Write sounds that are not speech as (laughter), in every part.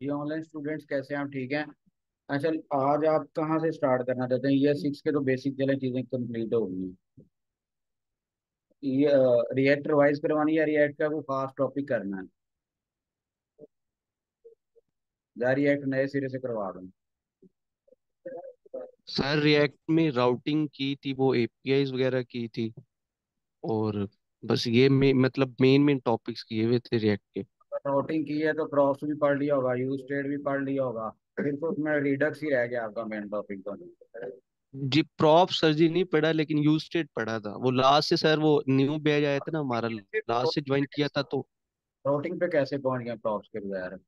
ये online students कैसे हैं? आप ठीक हैं? अच्छा आज आप कहाँ से स्टार्ट करना चाहते हैं? ईयर सिक्स के तो बेसिक चले चीज़ें कंप्लीट हो गई। ये रिएक्ट रिवाइज करवानी है रिएक्ट का कोई खास टॉपिक करना है? या रिएक्ट नए सिरे से करवा दूँ? सर रिएक्ट में राउटिंग की थी, वो एपीआईज वगैरह की थी। और बस ये में मतलब मेन मेन टॉपिक्स किए हुए थे रिएक्ट के। राउटिंग की है तो प्रॉप्स भी पढ़ लिया होगा यूज़ स्टेट भी पढ़ लिया होगा। फिर तो उसमें रिडक्स ही रह गया आपका मेन टॉपिक तो। जी प्रॉप सर जी नहीं पढ़ा लेकिन यूज़ स्टेट पढ़ा था। वो लास्ट से सर वो न्यू बैच आया था ना हमारा लास्ट से ज्वाइन किया था तो। राउटिंग पे कैसे पहुँच गए प्रॉप्स के बगैर?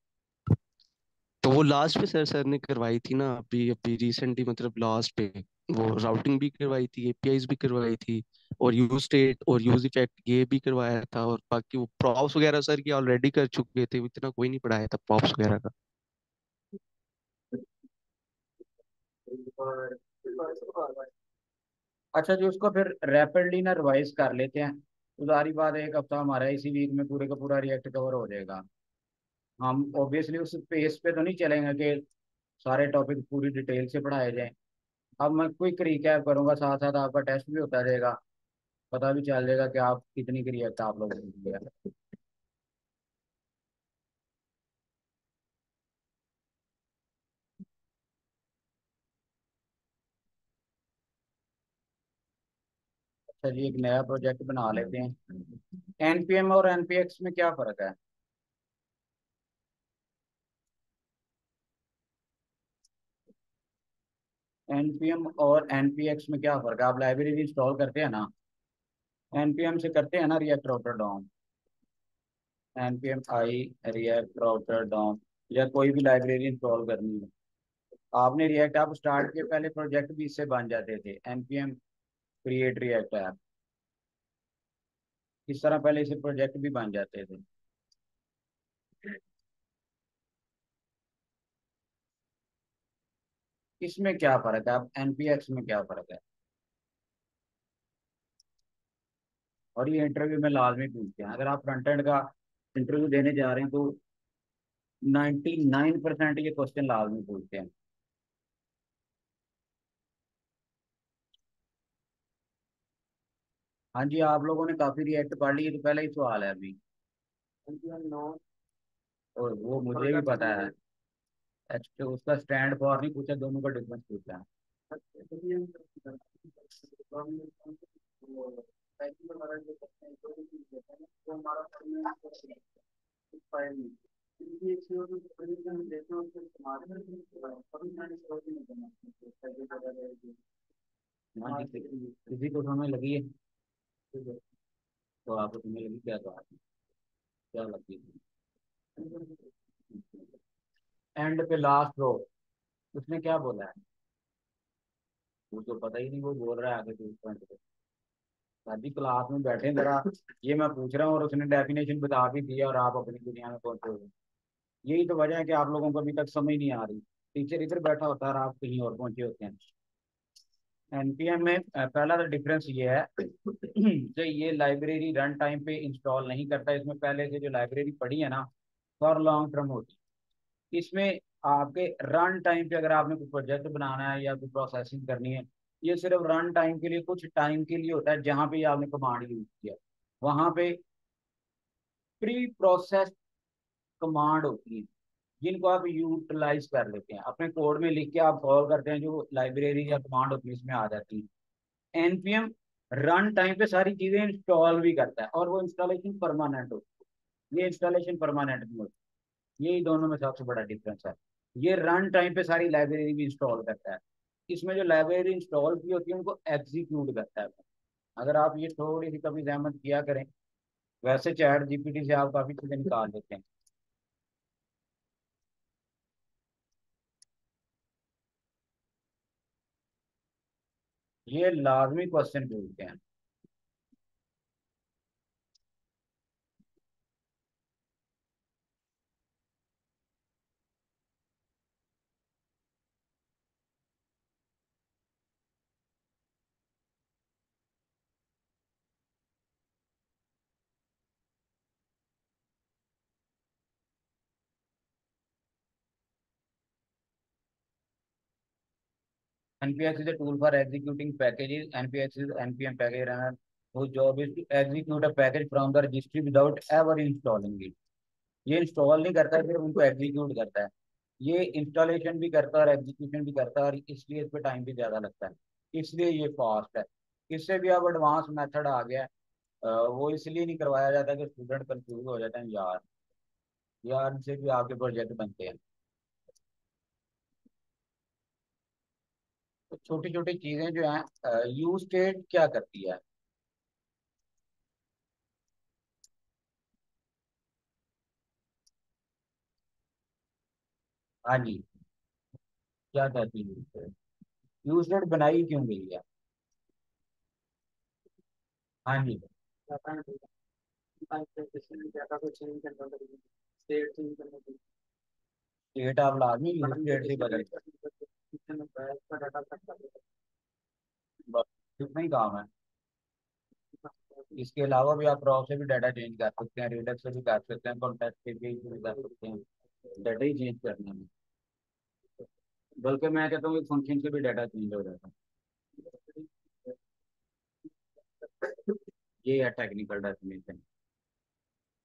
तो वो लास्ट पे सर सर ने करवाई थी ना अभी अभी रिसेंटली मतलब लास्ट पे। वो राउटिंग भी करवाई थी एपीआईज भी करवाई थी और यूज़ स्टेट और यूज़ इफ़ेक्ट ये भी करवाया था और बाकी वो प्रॉप्स वगैरह सर की ऑलरेडी कर चुके थे, इतना कोई नहीं पढ़ाया था प्रॉप्स वगैरह का। अच्छा जो, उसको फिर रैपिडली ना रिवाइज कर लेते हैं। सारी बात एक हफ़्ता हमारा इसी वीक में पूरे का पूरा रिएक्ट कवर हो जाएगा। हम ऑब्वियसली उस पेस पे तो नहीं चलेंगे कि सारे टॉपिक पूरी डिटेल से पढ़ाए जाएँ। अब मैं क्विक रिकैप करूँगा साथ साथ आपका टेस्ट भी होता रहेगा। पता भी चल जाएगा कि आप कितनी की रिएक्ट आप लोगों अच्छा जी एक नया प्रोजेक्ट बना लेते हैं। एनपीएम और एनपीएक्स में क्या फ़र्क है? एनपीएम और एनपीएक्स में क्या फ़र्क है? आप लाइब्रेरी इंस्टॉल करते हैं ना एनपीएम से करते हैं ना React router down NPM I React router DOM या कोई भी लाइब्रेरी इंस्टॉल करनी है। आपने रिएक्ट आप स्टार्ट किए पहले प्रोजेक्ट भी इससे बन जाते थे। एनपीएम क्रिएट रिएक्ट ऐप इस तरह पहले इसे प्रोजेक्ट भी बन जाते थे। इसमें क्या फ़र्क है? अब एनपीएक्स में क्या फ़र्क है? और ये इंटरव्यू में लाजमी पूछते हैं। अगर आप फ्रंट एंड का इंटरव्यू देने जा रहे हैं तो नाइन्टी नाइन परसेंट ये क्वेश्चन लाजमी पूछते हैं। हाँ जी आप लोगों ने काफ़ी रिएक्ट पढ़ ली है तो पहला ही सवाल है अभी। और वो मुझे भी पता है? एक्चुअली उसका स्टैंड फॉर नहीं पूछा, दोनों का डिफरेंस पूछा है। किसी को समय लगी है? तो आपको समय लगी क्या क्या लगती है? एंड पे लास्ट रो उसने क्या बोला है? वो तो पता ही नहीं, वो बोल रहा है आगे टू पॉइंट पे। जी क्लास में बैठे जरा। ये मैं पूछ रहा हूँ और उसने डेफिनेशन बता भी दिया और आप अपनी दुनिया में पहुँचे हुए यही तो वजह है कि आप लोगों को अभी तक समझ नहीं आ रही। टीचर इधर बैठा होता है और आप कहीं और पहुँचे होते हैं। एनपीएम में पहला तो डिफरेंस ये है कि ये लाइब्रेरी रन टाइम पे इंस्टॉल नहीं करता, इसमें पहले से जो लाइब्रेरी पढ़ी है ना फॉर लॉन्ग टर्म होती। है इसमें आपके रन टाइम पे अगर आपने कोई प्रोजेक्ट बनाना है या कोई प्रोसेसिंग करनी है, ये सिर्फ़ रन टाइम के लिए, कुछ टाइम के लिए होता है जहाँ पे आपने कमांड यूज़ किया। वहाँ पे प्री प्रोसेस कमांड होती है, जिनको आप यूटिलाइज कर लेते हैं। अपने कोड में लिख के आप सॉल्व करते हैं, जो लाइब्रेरी या कमांड होती है, इसमें आ जाती है। एनपीएम रन टाइम पे सारी चीज़ें इंस्टॉल भी करता है और वो इंस्टॉलेशन परमानेंट होती है। ये इंस्टॉलेशन परमानेंट नहीं होती। यही दोनों में सबसे बड़ा डिफरेंस है। ये रन टाइम पे सारी लाइब्रेरी भी इंस्टॉल करता है। इसमें जो लाइब्रेरी इंस्टॉल की होती है, उनको एग्जीक्यूट करता है। अगर आप ये थोड़ी सी कभी जहमत किया करें, वैसे चैट जीपीटी से आप काफ़ी चीज़ें निकाल देते हैं। ये लाजमी क्वेश्चन पूछते हैं। Npx is a tool for executing packages. Npx is npm package runner, whose job is to execute a package from the registry without ever installing it. ये इंस्टॉल नहीं करता सिर्फ़ उनको एग्जीक्यूट करता है। ये इंस्टॉलेशन भी करता है और एग्जीक्यूशन भी करता है और इसलिए इस पर टाइम भी ज़्यादा लगता है। इसलिए ये फास्ट है। इससे भी अब एडवांस मेथड आ गया है। वो इसलिए नहीं करवाया जाता कि स्टूडेंट कंफ्यूज हो जाते हैं, यार। यार से भी आपके प्रोजेक्ट बनते हैं। छोटी छोटी चीज़ें जो हैं यू स्टेट क्या करती है? हाँ जी। क्या कहती है यू स्टेट बनाई क्यों गई है? हाँ जी। स्टेट आप लाजमी यूज़ स्टेट से बदल इतना काम है। इसके अलावा भी आप रॉ से भी डाटा चेंज कर सकते हैं रिडक्स से भी कर सकते हैं कॉन्टेक्ट से भी कर सकते हैं। डाटा ही चेंज करने में बल्कि मैं कहता हूँ फ़ंक्शन से भी डाटा चेंज हो जाता है। ये है टेक्निकल डेफिनेशन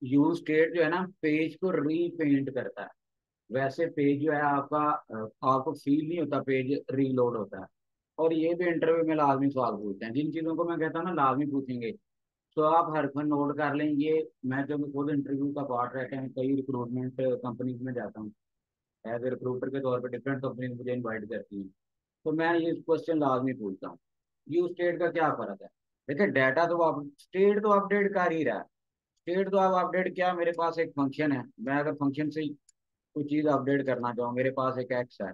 यूज़ स्टेट जो है ना पेज को रीपेंट करता है। वैसे पेज जो है आपका आपको फील नहीं होता पेज रीलोड होता है। और ये भी इंटरव्यू में लाजमी सवाल पूछते हैं। जिन चीज़ों को मैं कहता हूँ ना, लाजमी पूछेंगे। तो आप हर फन नोट कर लें ये मैं जब खुद इंटरव्यू का पार्ट रहता है। कई रिक्रूटमेंट कंपनीज़ में जाता हूँ। एज ए रिक्रूटर के तौर पर डिफरेंट कंपनीज़ मुझे इन्वाइट करती हैं। तो मैं ये क्वेश्चन लाजमी पूछता हूँ। यू स्टेट का क्या फ़र्क है? देखिए डाटा तो आप स्टेट तो अपडेट कर ही रहा है। स्टेट तो आप अपडेट क्या मेरे पास एक फ़ंक्शन है? मैं अगर फ़ंक्शन से कोई चीज़ अपडेट करना चाहूँ, मेरे पास एक एक्स है।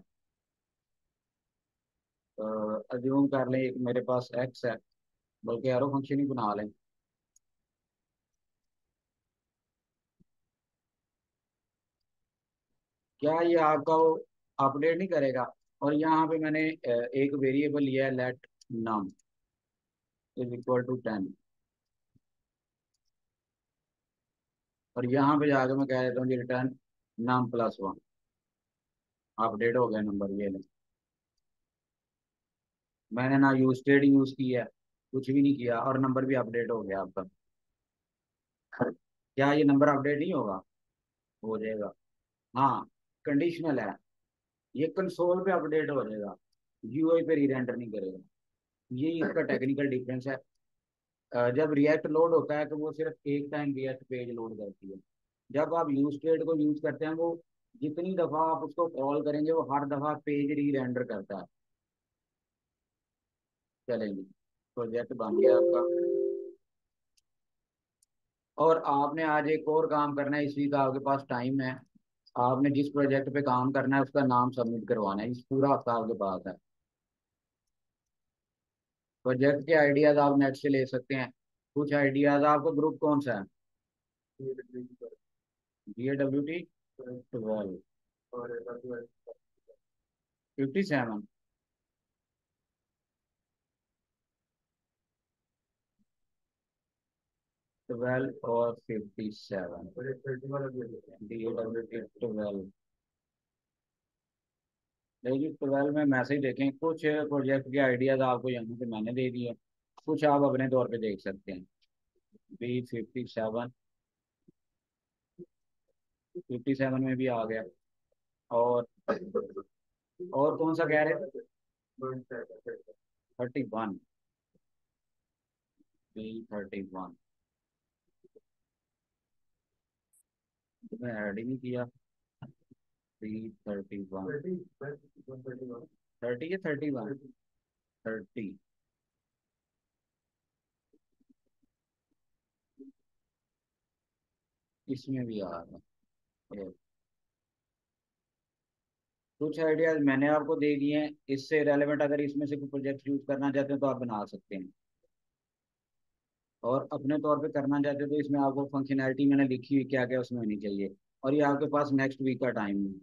तो अज्यूम कर लें, एक मेरे पास एक्स है, बल्कि एरो फ़ंक्शन ही बना लें। क्या ये आपका वो अपडेट नहीं करेगा? और यहाँ पे मैंने एक वेरिएबल लिया है let num is equal to ten और यहाँ पे जाकर मैं कह देता हूँ जी रिटर्न नाम प्लस वन अपडेट हो गया नंबर ये नहीं मैंने ना यूज़ स्टेट यूज़ किया कुछ भी नहीं किया और नंबर भी अपडेट हो गया आपका। क्या ये नंबर अपडेट नहीं होगा? हो जाएगा। हाँ कंडीशनल है। ये कंसोल पे अपडेट हो जाएगा। यूआई पे री रेंडर नहीं करेगा। ये इसका टेक्निकल डिफरेंस है। जब रिएक्ट लोड होता है तो वो सिर्फ़ एक टाइम रिएक्ट पेज लोड करती है। जब आप यूज़ स्टेट को यूज़ करते हैं, वो जितनी दफ़ा आप उसको कॉल करेंगे, वो हर दफ़ा पेज री रेंडर करता है। चलेंगे। प्रोजेक्ट बन गया आपका। और आपने आज एक और काम करना है, इस वीक आपके पास टाइम है। आपने जिस प्रोजेक्ट पे काम करना है, उसका नाम सबमिट करवाना है। इस पूरा हफ़्ता आपके पास है। प्रोजेक्ट के आइडियाज़ आप नेट से ले सकते हैं। कुछ आइडियाज़ आपका ग्रुप कौन सा है। ट्वेल्व और fifty seven D W T twelve देखिए ट्वेल्व में मैसेज देखें। कुछ प्रोजेक्ट के आइडियाज़ आपको यहाँ पे मैंने दे दिए कुछ आप अपने तौर पे देख सकते हैं। B fifty seven fifty seven में भी आ गया। और और कौन सा कह रहे thirty one B thirty one मैं ऐड ही नहीं किया। थ्री थर्टी वन थर्टी या थर्टी वन थर्टी इसमें भी आ रहा कुछ आइडियाज़ मैंने आपको दे दिए हैं, इससे रेलिवेंट अगर इसमें से कोई प्रोजेक्ट यूज़ करना चाहते हैं तो आप बना सकते हैं। और अपने तौर पे करना चाहते हैं तो इसमें आपको फंक्शनैलिटी मैंने लिखी हुई क्या क्या उसमें होनी चाहिए। और ये आपके पास नेक्स्ट वीक का टाइम है।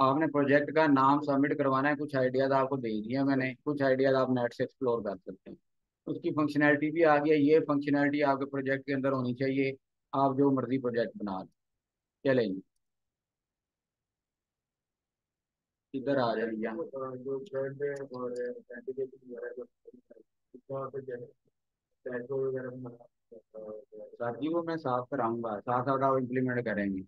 आपने प्रोजेक्ट का नाम सबमिट करवाना है कुछ आइडियाज़ आपको दे दिया मैंने कुछ आइडियाज़ आप नेट से एक्सप्लोर कर सकते हैं। उसकी फंक्शनैलिटी भी आ गई है ये फंक्शनैलिटी आपके प्रोजेक्ट के अंदर होनी चाहिए आप जो मर्ज़ी प्रोजेक्ट बना लें। चलेंगे इधर आ जाइए। सर जी वो मैं साफ़ कराऊँगा साथ साथ आप इम्प्लीमेंट करेंगे।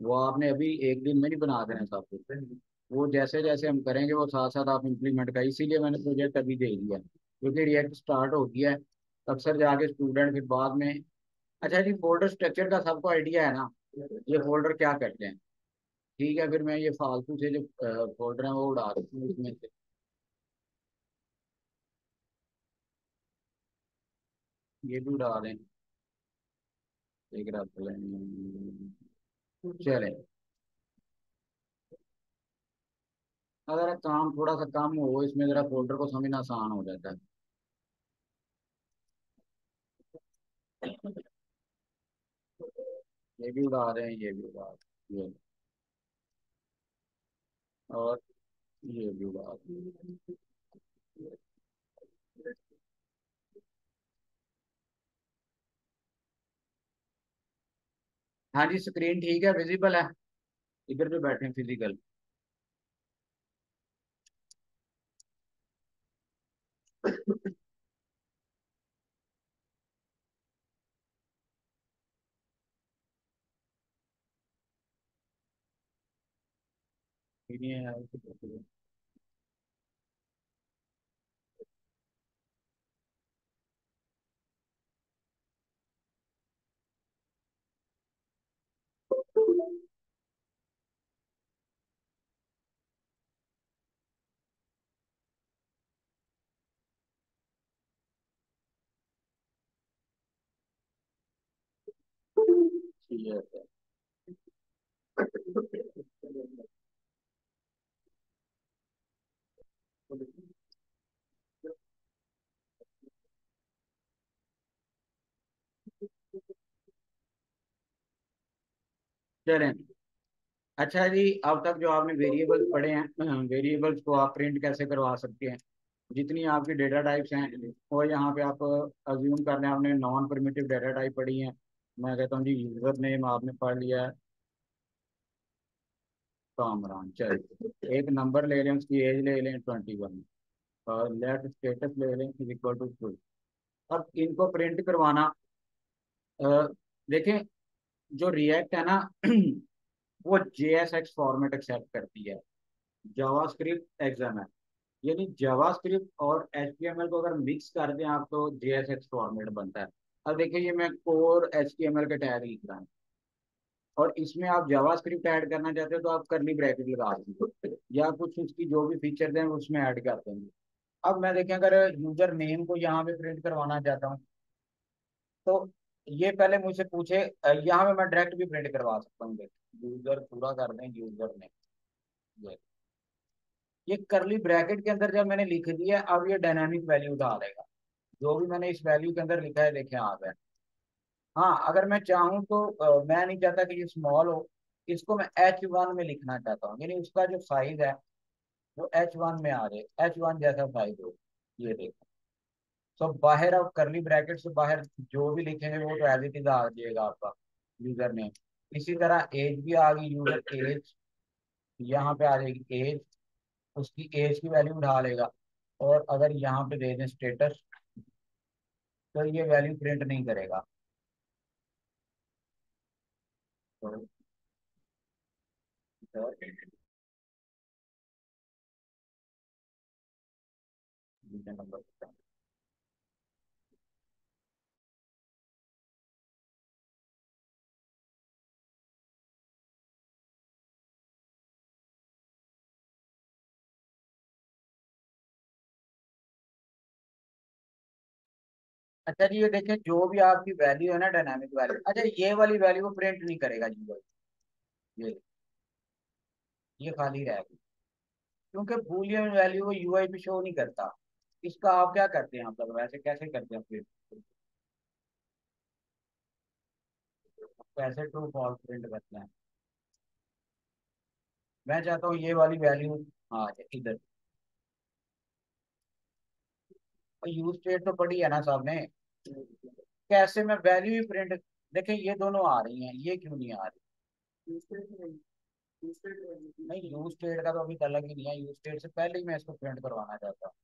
वो आपने अभी एक दिन में नहीं बना देना सब कुछ। वो जैसे जैसे हम करेंगे, वो साथ साथ आप इम्प्लीमेंट करें। इसीलिए मैंने प्रोजेक्ट अभी दे दिया क्योंकि रिएक्ट स्टार्ट हो गया है, अक्सर जाके स्टूडेंट फिर बाद में। अच्छा जी फोल्डर स्ट्रक्चर का सबको आइडिया है ना, ये फोल्डर क्या करते हैं? ठीक है, फिर मैं ये फालतू से जो फोल्डर है वो उड़ा देती हूँ इसमें से। ये भी उड़ा दें। एक लें चलें। अगर काम, थोड़ा सा कम हो, इसमें ज़रा फोल्डर को समझना आसान हो जाता है। ये भी उड़ा रहे हैं, ये भी उड़ा रहे ये। और ये भी उड़ा रहे हैं हाँ जी स्क्रीन ठीक है विजिबल है। इधर पे बैठे हैं फ़िज़िकल चलें। अच्छा जी, अब तक जो आपने वेरिएबल्स पढ़े हैं वेरिएबल्स को आप प्रिंट कैसे करवा सकते हैं? जितनी आपकी डेटा टाइप्स हैं, और यहाँ पे आप अज्यूम कर हैं आपने नॉन परमिटिव डेटा टाइप पढ़ी हैं मैं कहता हूँ जी यूज़र नेम आपने पढ़ लिया है। कामरान, चलिए, एक नंबर ले लें उसकी एज ले लें ट्वेंटी वन और लेट स्टेटस ले लें इज़ इक्वल टू टू अब इनको प्रिंट करवाना देखें, जो रिएक्ट है ना, वो J S X format accept करती है जावा स्क्रिप्ट एग्ज़ाम है, यानी जावा स्क्रिप्ट और एच टी एम एल को अगर मिक्स कर दें आप तो जे एस एक्स फॉर्मेट बनता है। अब देखिए ये मैं core H T M L के टैग लिख रहा हूँ। और इसमें आप जावा स्क्रिप्ट ऐड करना चाहते हो तो आप करली ब्रैकेट लगा देंगे या कुछ उसकी जो भी फीचर हैं उसमें ऐड कर देंगे अब मैं देखें अगर यूज़र नेम को यहाँ पे प्रिंट करवाना चाहता हूँ तो ये पहले मुझसे पूछे यहाँ पे मैं डायरेक्ट भी प्रिंट करवा सकता हूँ। यूज़र पूरा कर दें यूज़र ने ये करली ब्रैकेट के अंदर जब मैंने लिख दिया, अब ये डायनामिक वैल्यू डाल देगा जो भी मैंने इस वैल्यू के अंदर लिखा है देखें आ गया हाँ अगर मैं चाहूँ तो आ, मैं नहीं चाहता कि ये स्मॉल हो। इसको मैं एच वन में लिखना चाहता हूँ। यानी उसका जो साइज़ है वो एच वन में आ जाए एच वन जैसा साइज़ हो। ये देखो। तो बाहर अब करली ब्रैकेट से बाहर जो भी लिखेंगे वो तो एज इट इज़ आ जाएगा आपका यूज़र नेम इसी तरह एज भी आ गई यूज़र एज यहाँ पे आ जाएगी एज उसकी एज की वैल्यू उठा लेगा। और अगर यहाँ पे दे दें स्टेटस तो ये वैल्यू प्रिंट नहीं करेगा। तो नंबर अच्छा जी, ये देखें जो भी आपकी वैल्यू है ना डायनामिक वैल्यू अच्छा ये वाली वैल्यू को प्रिंट नहीं करेगा जी ये ये खाली रहेगी क्योंकि बूलियन वैल्यू को यूआई पे शो नहीं करता। इसका आप क्या करते हैं मतलब वैसे कैसे करते हैं प्रिंट कैसे ट्रू फॉल्स प्रिंट करते हैं? मैं चाहता हूँ ये वाली वैल्यू हाँ इधर। यूज़ स्टेट तो पड़ी है ना साहब ने कैसे मैं वैल्यू ही प्रिंट देखें ये दोनों आ रही हैं ये क्यों नहीं आ रही? नहीं यूज़ स्टेट का तो अभी अलग ही नहीं है यूज़ स्टेट से पहले ही मैं इसको प्रिंट करवाना चाहता हूँ।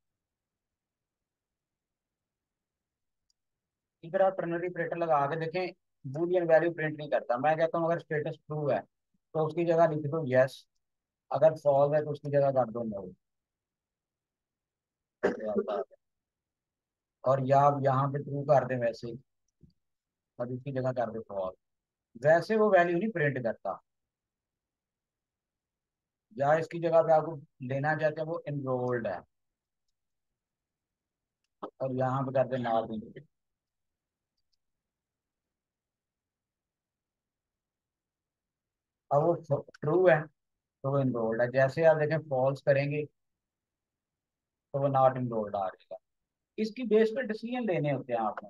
इधर आप टर्नरी ऑपरेटर लगा के देखें बूलियन वैल्यू प्रिंट नहीं करता। मैं कहता हूँ अगर स्टेटस ट्रू है तो उसकी जगह लिख दो यस अगर फॉल्स है तो उसकी जगह कर दो नो (coughs) और या आप यहाँ पे ट्रू कर दे वैसे और इसकी जगह कर दे फॉल्स वैसे वो वैल्यू नहीं प्रिंट करता। या इसकी जगह पे आपको लेना चाहते हैं, वो इनरोल्ड है। और यहाँ पे कर दे नॉट अब वो ट्रू है तो वो इनरोल्ड है। जैसे आप देखें फॉल्स करेंगे तो वो नॉट इनरोल्ड आ जाएगा। इसकी बेस पे डिसीज़न लेने होते हैं आपने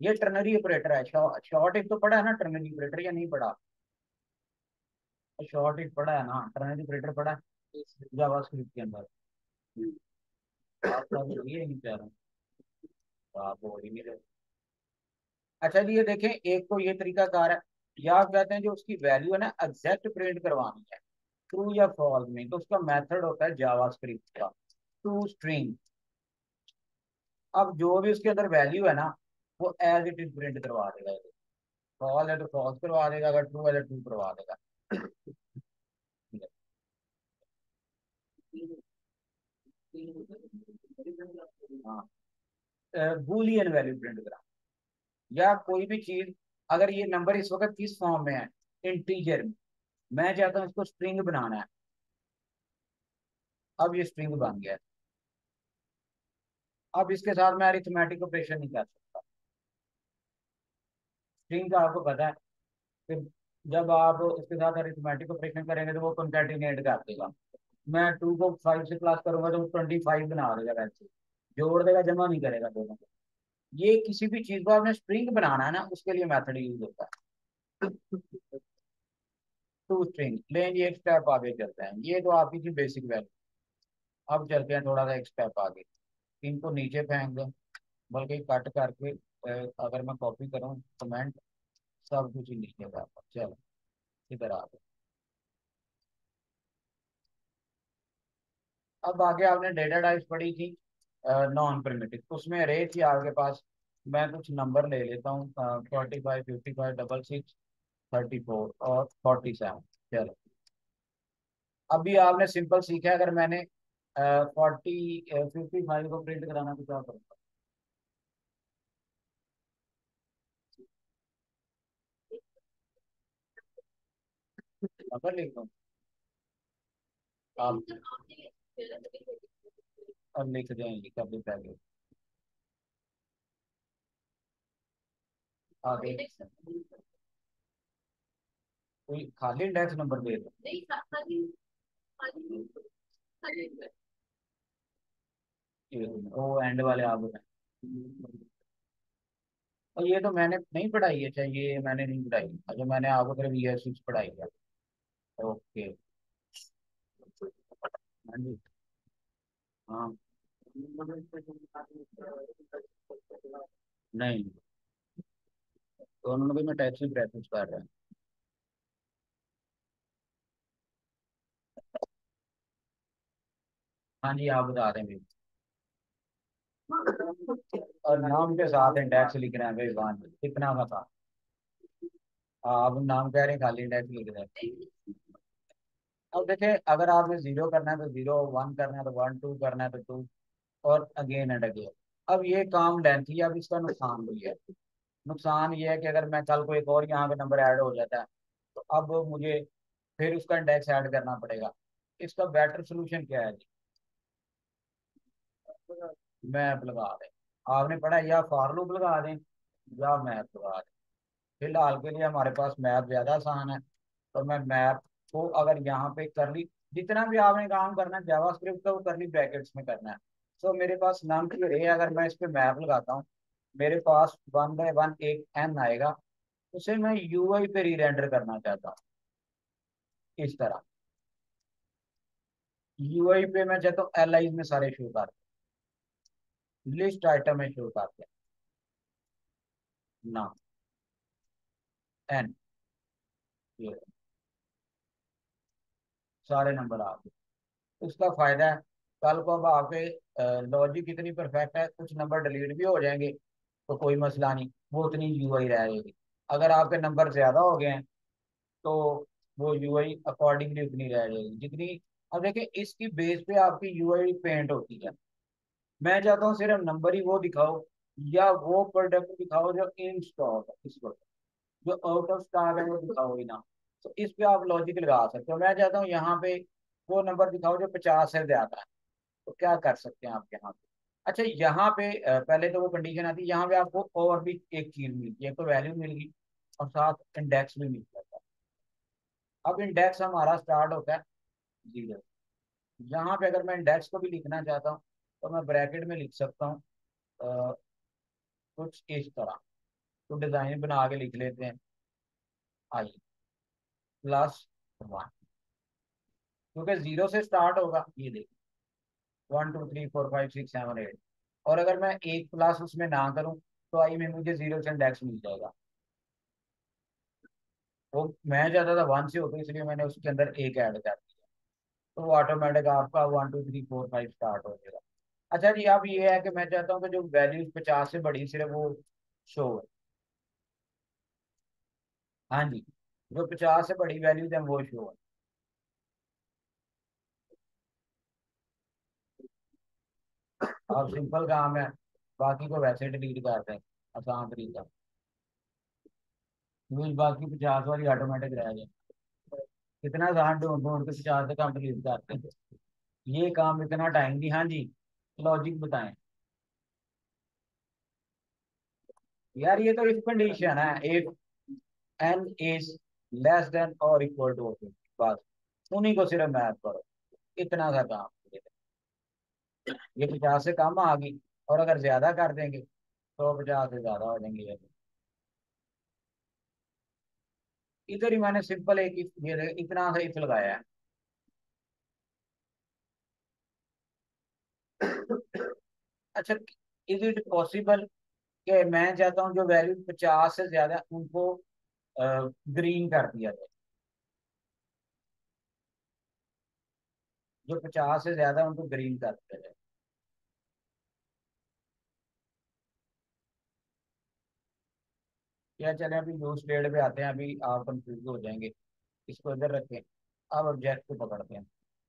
ये टर्नरी ऑपरेटर है शॉर्ट एक तो पढ़ा है ना टर्नरी ऑपरेटर या नहीं पढ़ा? शॉर्ट एक पढ़ा है ना टर्नरी ऑपरेटर पढ़ा है? जावास्क्रिप्ट के अंदर। तो अच्छा जी, ये देखें, एक तो ये तरीका कार है। या आप कहते हैं जो उसकी वैल्यू है ना एग्जैक्ट प्रिंट करवानी है। ट्रू या फॉल्स में तो उसका मेथड होता है जावास्क्रिप्ट का। टू स्ट्रिंग अब जो भी उसके अंदर वैल्यू है ना, वो एज इट इज़ प्रिंट करवा देगा फॉल्स है तो फॉल्स करवा देगा, अगर ट्रू है तो ट्रू करवा देगा। हाँ। बुलियन वैल्यू प्रिंट करा। या कोई भी चीज़, अगर ये नंबर इस वक्त किस फॉर्म में है? इंटीजर में। मैं चाहता हूँ इसको स्ट्रिंग बनाना है। अब ये स्ट्रिंग बन गया। अब इसके साथ मैं अरिथमेटिक ऑपरेशन नहीं कर सकता। स्ट्रिंग का आपको पता है, कि जब आप इसके साथ अरिथमेटिक ऑपरेशन करेंगे तो वो कंकेटिनेट कर देगा। मैं टू को फाइव से प्लस करूँगा तो ट्वेंटी फाइव बना देगा वैसे जोड़ देगा, जमा नहीं करेगा दोनों को। ये किसी भी चीज़ को आपने स्ट्रिंग बनाना है ना, उसके लिए मेथड यूज़ होता है। टू स्ट्रिंग लेकिन ये एक स्टेप आगे चलते हैं। ये तो आपकी थी बेसिक वैल्यू अब चलते हैं थोड़ा सा एक स्टेप आगे। इनको नीचे फेंक दें, बल्कि कट करके अगर मैं कॉपी करूँ कमेंट सब कुछ ही नीचे चलो, इधर आ गए। अब आगे आपने डेटा टाइप्स पढ़ी थी नॉन प्रिमिटिव उसमें रे थी आपके पास। मैं कुछ नंबर ले लेता हूँ forty five fifty five double six thirty four और फोर्टी सेवन चलो। अभी आपने सिंपल सीखा अगर मैंने फिफ्टी फाइव को प्रिंट कराना तो क्या नंबर लिख दो आप और लिख जाएँगे कभी पहले। आगे। कोई खाली इंडेक्स नंबर दे दो। ओ एंड वाले आप और ये तो मैंने नहीं पढ़ाई है अच्छा ये मैंने नहीं पढ़ाई। अच्छा मैंने आपको सिर्फ़ ईयर सिक्स पढ़ाई है। ओके। हाँ जी। हाँ। नहीं। तो उन्होंने भी मैं टैक्सी प्रैक्टिस कर रहा है। हाँ जी, आप बता रहे हैं। और नाम के साथ इंडेक्स लिख रहे हैं भाई वन कितना बता आप नाम कह रहे हैं, खाली इंडेक्स लिख रहे हैं। अब देखें अगर आपने ज़ीरो करना है तो ज़ीरो वन करना है तो वन टू करना है तो टू और अगेन एंड अगेन अब ये काम लेंथी अब इसका नुकसान भी है। नुकसान ये है कि अगर मैं कल को एक और यहाँ पे नंबर ऐड हो जाता है तो अब मुझे फिर उसका इंडेक्स ऐड करना पड़ेगा। इसका बेटर सोल्यूशन क्या है जी? मैप लगा दें। आपने पढ़ा, या फॉर लूप लगा दें, या मैप लगा दें। फ़िलहाल के लिए हमारे पास मैप ज़्यादा आसान है तो मैं मैप को अगर यहाँ पे कर ली, जितना भी आपने काम करना है जावास्क्रिप्ट का वो कर ली ब्रैकेट्स में करना है। सो मेरे पास नाम की रे अगर मैं इस पर मैप लगाता हूँ, मेरे पास वन बाय वन एक एन आएगा, उसे मैं यू आई पे रीरेंडर करना चाहता हूँ। इस तरह। यूआई पे मैं चाहता हूँ एल आई में सारे शो कर लिस्ट आइटम में शो करते हैं। ना एन सारे नंबर आ गए। उसका फ़ायदा है, कल को अब आपके लॉजिक इतनी परफेक्ट है, कुछ नंबर डिलीट भी हो जाएँगे तो कोई मसला नहीं, वो उतनी यू आई रह जाएगी अगर आपके नंबर ज़्यादा हो गए हैं तो वो यू आई अकॉर्डिंगली उतनी रह जाएगी। जितनी, अब देखिए, इसकी बेस पे आपकी यू आई पेंट होती है। मैं चाहता हूँ सिर्फ़ नंबर ही वो दिखाओ, या वो प्रोडक्ट दिखाओ जो इन स्टॉक है, इस वक्त जो आउट ऑफ़ स्टॉक है, वो दिखाओ ही ना। तो इस पे आप लॉजिक लगा सकते हो। मैं चाहता हूँ यहाँ पे वो नंबर दिखाओ जो पचास से ज़्यादा है। तो क्या कर सकते हैं आप यहाँ पे? अच्छा यहाँ पे पहले तो वो कंडीशन आती है यहाँ पे आपको और भी एक चीज़ मिलती है तो वैल्यू मिल गई और साथ इंडेक्स भी मिल जाता है। अब इंडेक्स हमारा स्टार्ट होता है। ज़ीरो यहाँ पे अगर मैं इंडेक्स को भी लिखना चाहता हूँ तो मैं ब्रैकेट में लिख सकता हूँ कुछ इस तरह। तो डिज़ाइन बना के लिख लेते हैं। आई प्लस वन क्योंकि ज़ीरो से स्टार्ट होगा, ये देखिए one two three four five six seven eight और अगर मैं एक प्लस उसमें ना करूँ तो आई में मुझे ज़ीरो से इंडेक्स मिल जाएगा। वो मैं चाहता था वन से होता इसलिए मैंने उसके अंदर एक ऐड कर दिया। तो वो ऑटोमेटिक आपका one two three four five start हो जाएगा। अच्छा जी, अब ये है कि मैं चाहता हूँ कि जो वैल्यूज़ पचास से बड़ी सिर्फ़ वो शो है। हाँ जी, जो पचास से बड़ी वैल्यूज़ है वो शो है। अब सिंपल काम है, बाकी को वैसे डिलीट करते हैं आसान तरीका। बाकी पचास वाली ऑटोमेटिक रह जाए कितना आसान ढूंढ ढूंढ के पचास से काम डिलीट करते हैं। ये काम इतना टाइम नहीं हाँ जी। लॉजिक बताएँ। यार, ये तो इफ़ कंडीशन है if N is less than और इक्वल टू बस उन्हीं को सिर्फ़ मैथ करो। इतना सा काम ये पचास से कम आ गई, और अगर ज़्यादा कर देंगे तो पचास से ज़्यादा हो जाएँगे। इधर ही मैंने सिंपल एक ये इतना सा इफ़ लगाया। है अच्छा इज़ इट पॉसिबल कि मैं चाहता हूँ जो वैल्यू पचास से ज़्यादा उनको ग्रीन कर दिया जाए? जो पचास से ज़्यादा उनको ग्रीन कर दिया जाए। क्या चले, अभी यूज़ स्टेट पे आते हैं, अभी आप कंफ्यूज हो जाएँगे। इसको इधर रखें। अब ऑब्जेक्ट को पकड़ते हैं।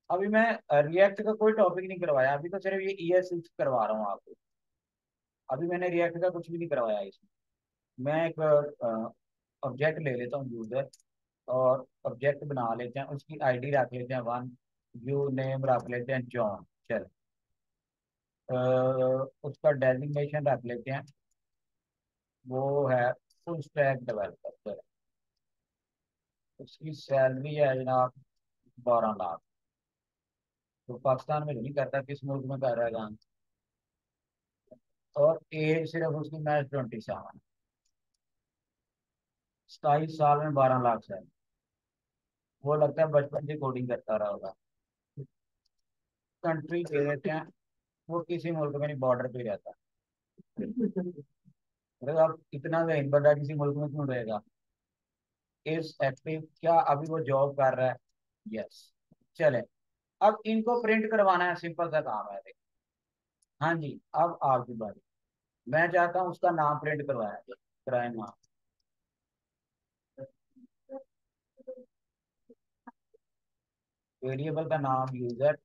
अभी मैं रिएक्ट का कोई टॉपिक नहीं करवाया, अभी तो सिर्फ़ ये ई एस करवा रहा हूँ आपको। अभी मैंने रिएक्ट का कुछ भी नहीं करवाया इसमें। मैं एक ऑब्जेक्ट ले लेता हूँ यूज़र और ऑब्जेक्ट बना लेते हैं, उसकी आईडी रख लेते हैं वन यू नेम रख लेते हैं जॉन चल। उसका डेजिग्नेशन रख लेते हैं। वो है फुल स्टैक डेवलपर उसकी सैलरी है जनाब बारह लाख। तो पाकिस्तान में नहीं करता, किस मुल्क में कर रहा है काम? और एज सिर्फ़ उसकी मैच ट्वेंटी सेवन सताईस साल में बारह लाख से वो लगता है बचपन से कोडिंग करता रहा होगा। कंट्री दे देते हैं, वो किसी मुल्क में नहीं बॉर्डर पे रहता। अरे आप इतना जहन बंदा किसी मुल्क में क्यों रहेगा? इस एक्टिव क्या अभी वो जॉब कर रहा है? यस चले। अब इनको प्रिंट करवाना है सिंपल सा काम है। हाँ जी, अब आपकी बारी मैं चाहता हूँ उसका नाम प्रिंट करवाया कराए नाम वेरिएबल का नाम यूज़र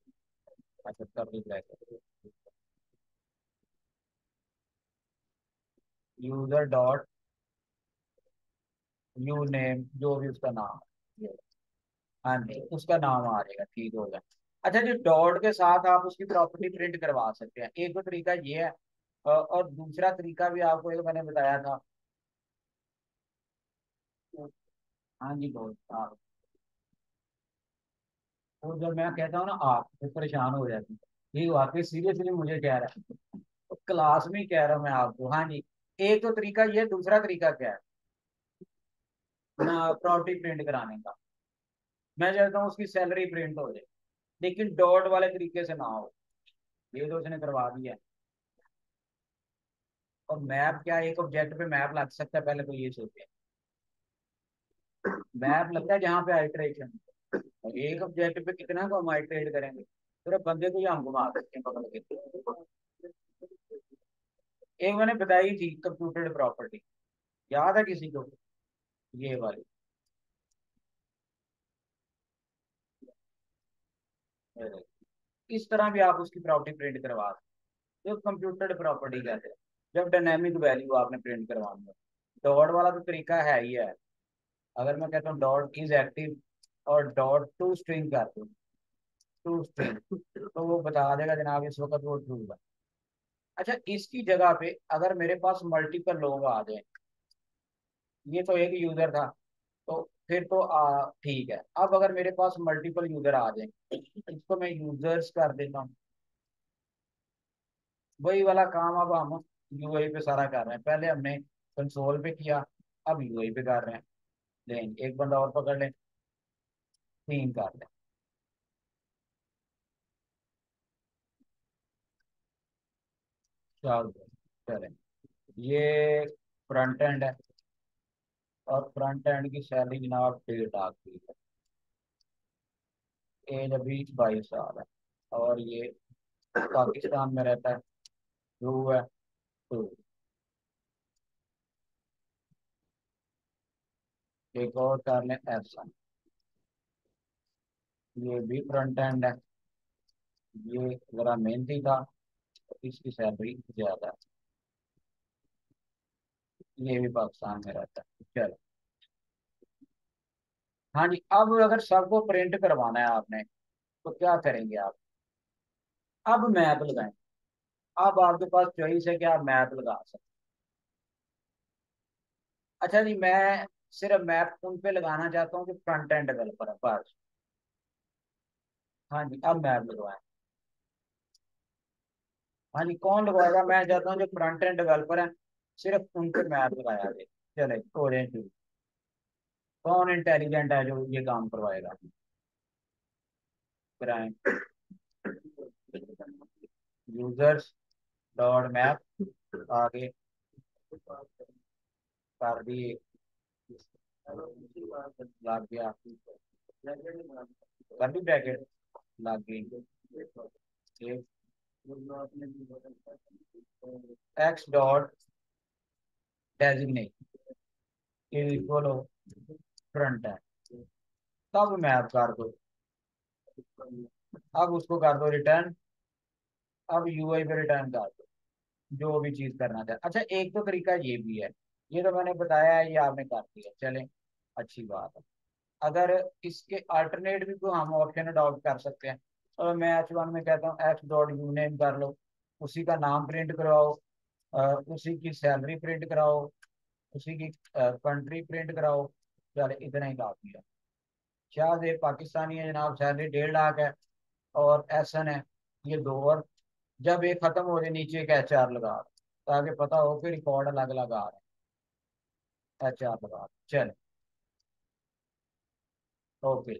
अच्छा कर यूज़र डॉट यू नेम जो भी उसका नाम है। हाँ जी, उसका नाम आ जाएगा, ठीक हो गया। अच्छा जो डॉट के साथ आप उसकी प्रॉपर्टी प्रिंट करवा सकते हैं। एक तो तरीका ये है और दूसरा तरीका भी आपको एक मैंने बताया था। हाँ जी, बहुत आप तो जब मैं कहता हूँ ना, आप तो परेशान हो जाती ये वाकई सीरियसली मुझे कह रहा है। तो क्लास में कह रहा हूँ मैं आपको। हाँ जी, एक तो तरीका ये, दूसरा तरीका क्या है? प्रॉपर्टी प्रिंट कराने का। मैं चाहता हूँ उसकी सैलरी प्रिंट हो जाए। लेकिन डॉट वाले तरीके से ना हो। ये तो उसने करवा दिया और मैप क्या, एक ऑब्जेक्ट पे मैप लग सकता है, पहले तो ये सोचे मैप लगता है जहाँ पे आइट्रेशन और एक ऑब्जेक्ट पे कितना को हम आइट्रेट करेंगे, पूरे बंदे को हम घुमा सकते हैं पकड़ के। एक मैंने बताई थी कंप्यूटेड प्रॉपर्टी याद है किसी को? ये वाली। इस तरह भी आप उसकी प्रॉपर्टी प्रिंट करवा सकते जो कंप्यूटर प्रॉपर्टी कहते हैं। जब डायनेमिक वैल्यू आपने प्रिंट करवानी है। डॉट वाला तो तरीका है ही है। अगर मैं कहता हूँ डॉट इज़ एक्टिव और डॉट टू स्ट्रिंग कर दू टू स्ट्रिंग तो वो बता देगा जनाब इस वक्त वो ट्रू है। अच्छा इसकी जगह पे अगर मेरे पास मल्टीपल लोग आ जाए, ये तो एक यूज़र था। फिर तो ठीक है। अब अगर मेरे पास मल्टीपल यूज़र आ जाए, इसको मैं यूज़र्स कर देता हूँ। वही वाला काम अब हम यूआई पे सारा कर रहे हैं। पहले हमने कंसोल पे किया, अब यूआई पे कर रहे हैं। लें एक बंदा और पकड़ लें। तीन कर लें। चार चलें। ये फ्रंट एंड है। और फ्रंट एंड की सैलरी जनाब डेढ़ लाख की है। एज अभी बाईस साल है और ये पाकिस्तान में रहता है टू है टू एक और कर लें ऐसा ये भी फ्रंट एंड है। ये ज़रा मेहनती था तो इसकी सैलरी ज़्यादा है। ये भी पाकिस्तान में रहता है। चलो। हाँ जी, अब अगर सबको प्रिंट करवाना है आपने तो क्या करेंगे आप? अब मैप लगाएँ। अब आपके पास चॉइस है कि आप मैप लगा सकते अच्छा जी, मैं सिर्फ़ मैप उन पे लगाना चाहता हूँ कि फ्रंट एंड डेवलपर है, बस। हाँ जी, अब मैप लगवाएँ। हाँ जी, कौन लगवाएगा? मैं चाहता हूँ जो फ्रंट एंड डेवलपर है, सिर्फ़ उन पे मैप लगाया जाए। चले ऑरेंज कौन इंटेलिजेंट है जो ये काम करवाएगा? यूज़र्स डॉट मैप आगे. कर दिए. लग गया. कर दी ब्रैकेट लग गई. X dot designate equal front है। तब मैप कर दो अब उसको कर दो रिटर्न अब यूआई पे रिटर्न कर दो, जो भी चीज़ करना चाहे अच्छा एक तो तरीका ये भी है, ये तो मैंने बताया है ये आपने कर दिया, चलें, अच्छी बात है। अगर इसके अल्टरनेट भी को हम ऑप्शन अडॉप्ट कर सकते हैं तो मैं एच वन में कहता हूँ एक्स डॉट यू नेम कर लो, उसी का नाम प्रिंट कराओ उसी की सैलरी प्रिंट कराओ, उसी की कंट्री प्रिंट कराओ चल, इतना ही काफ़ी है। शाहजेब पाकिस्तानी है जनाब सैलरी डेढ़ लाख है और एस एन है, ये दो और। जब ये ख़त्म हो जाए, नीचे एक एच आर लगा ताकि पता हो कि रिकॉर्ड अलग अलग आ रहे हैं। एच आर लगा चले। ओके।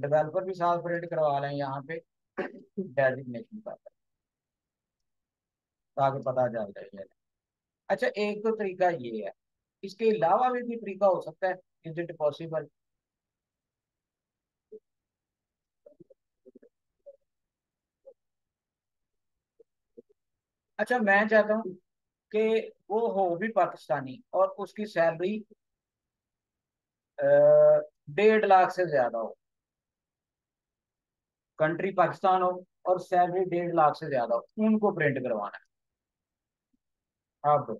डेवलपर भी साथ प्रिंट करवा लें यहाँ पे। डेजिग्नेशन का। ताकि पता चल जाए। अच्छा एक तो तरीका ये है इसके अलावा भी कोई तरीका हो सकता है? इज़ इट पॉसिबल अच्छा मैं चाहता हूँ कि वो हो भी पाकिस्तानी और उसकी सैलरी डेढ़ लाख से ज़्यादा हो। कंट्री पाकिस्तान हो और सैलरी डेढ़ लाख से ज़्यादा हो। उनको प्रिंट करवाना है। अब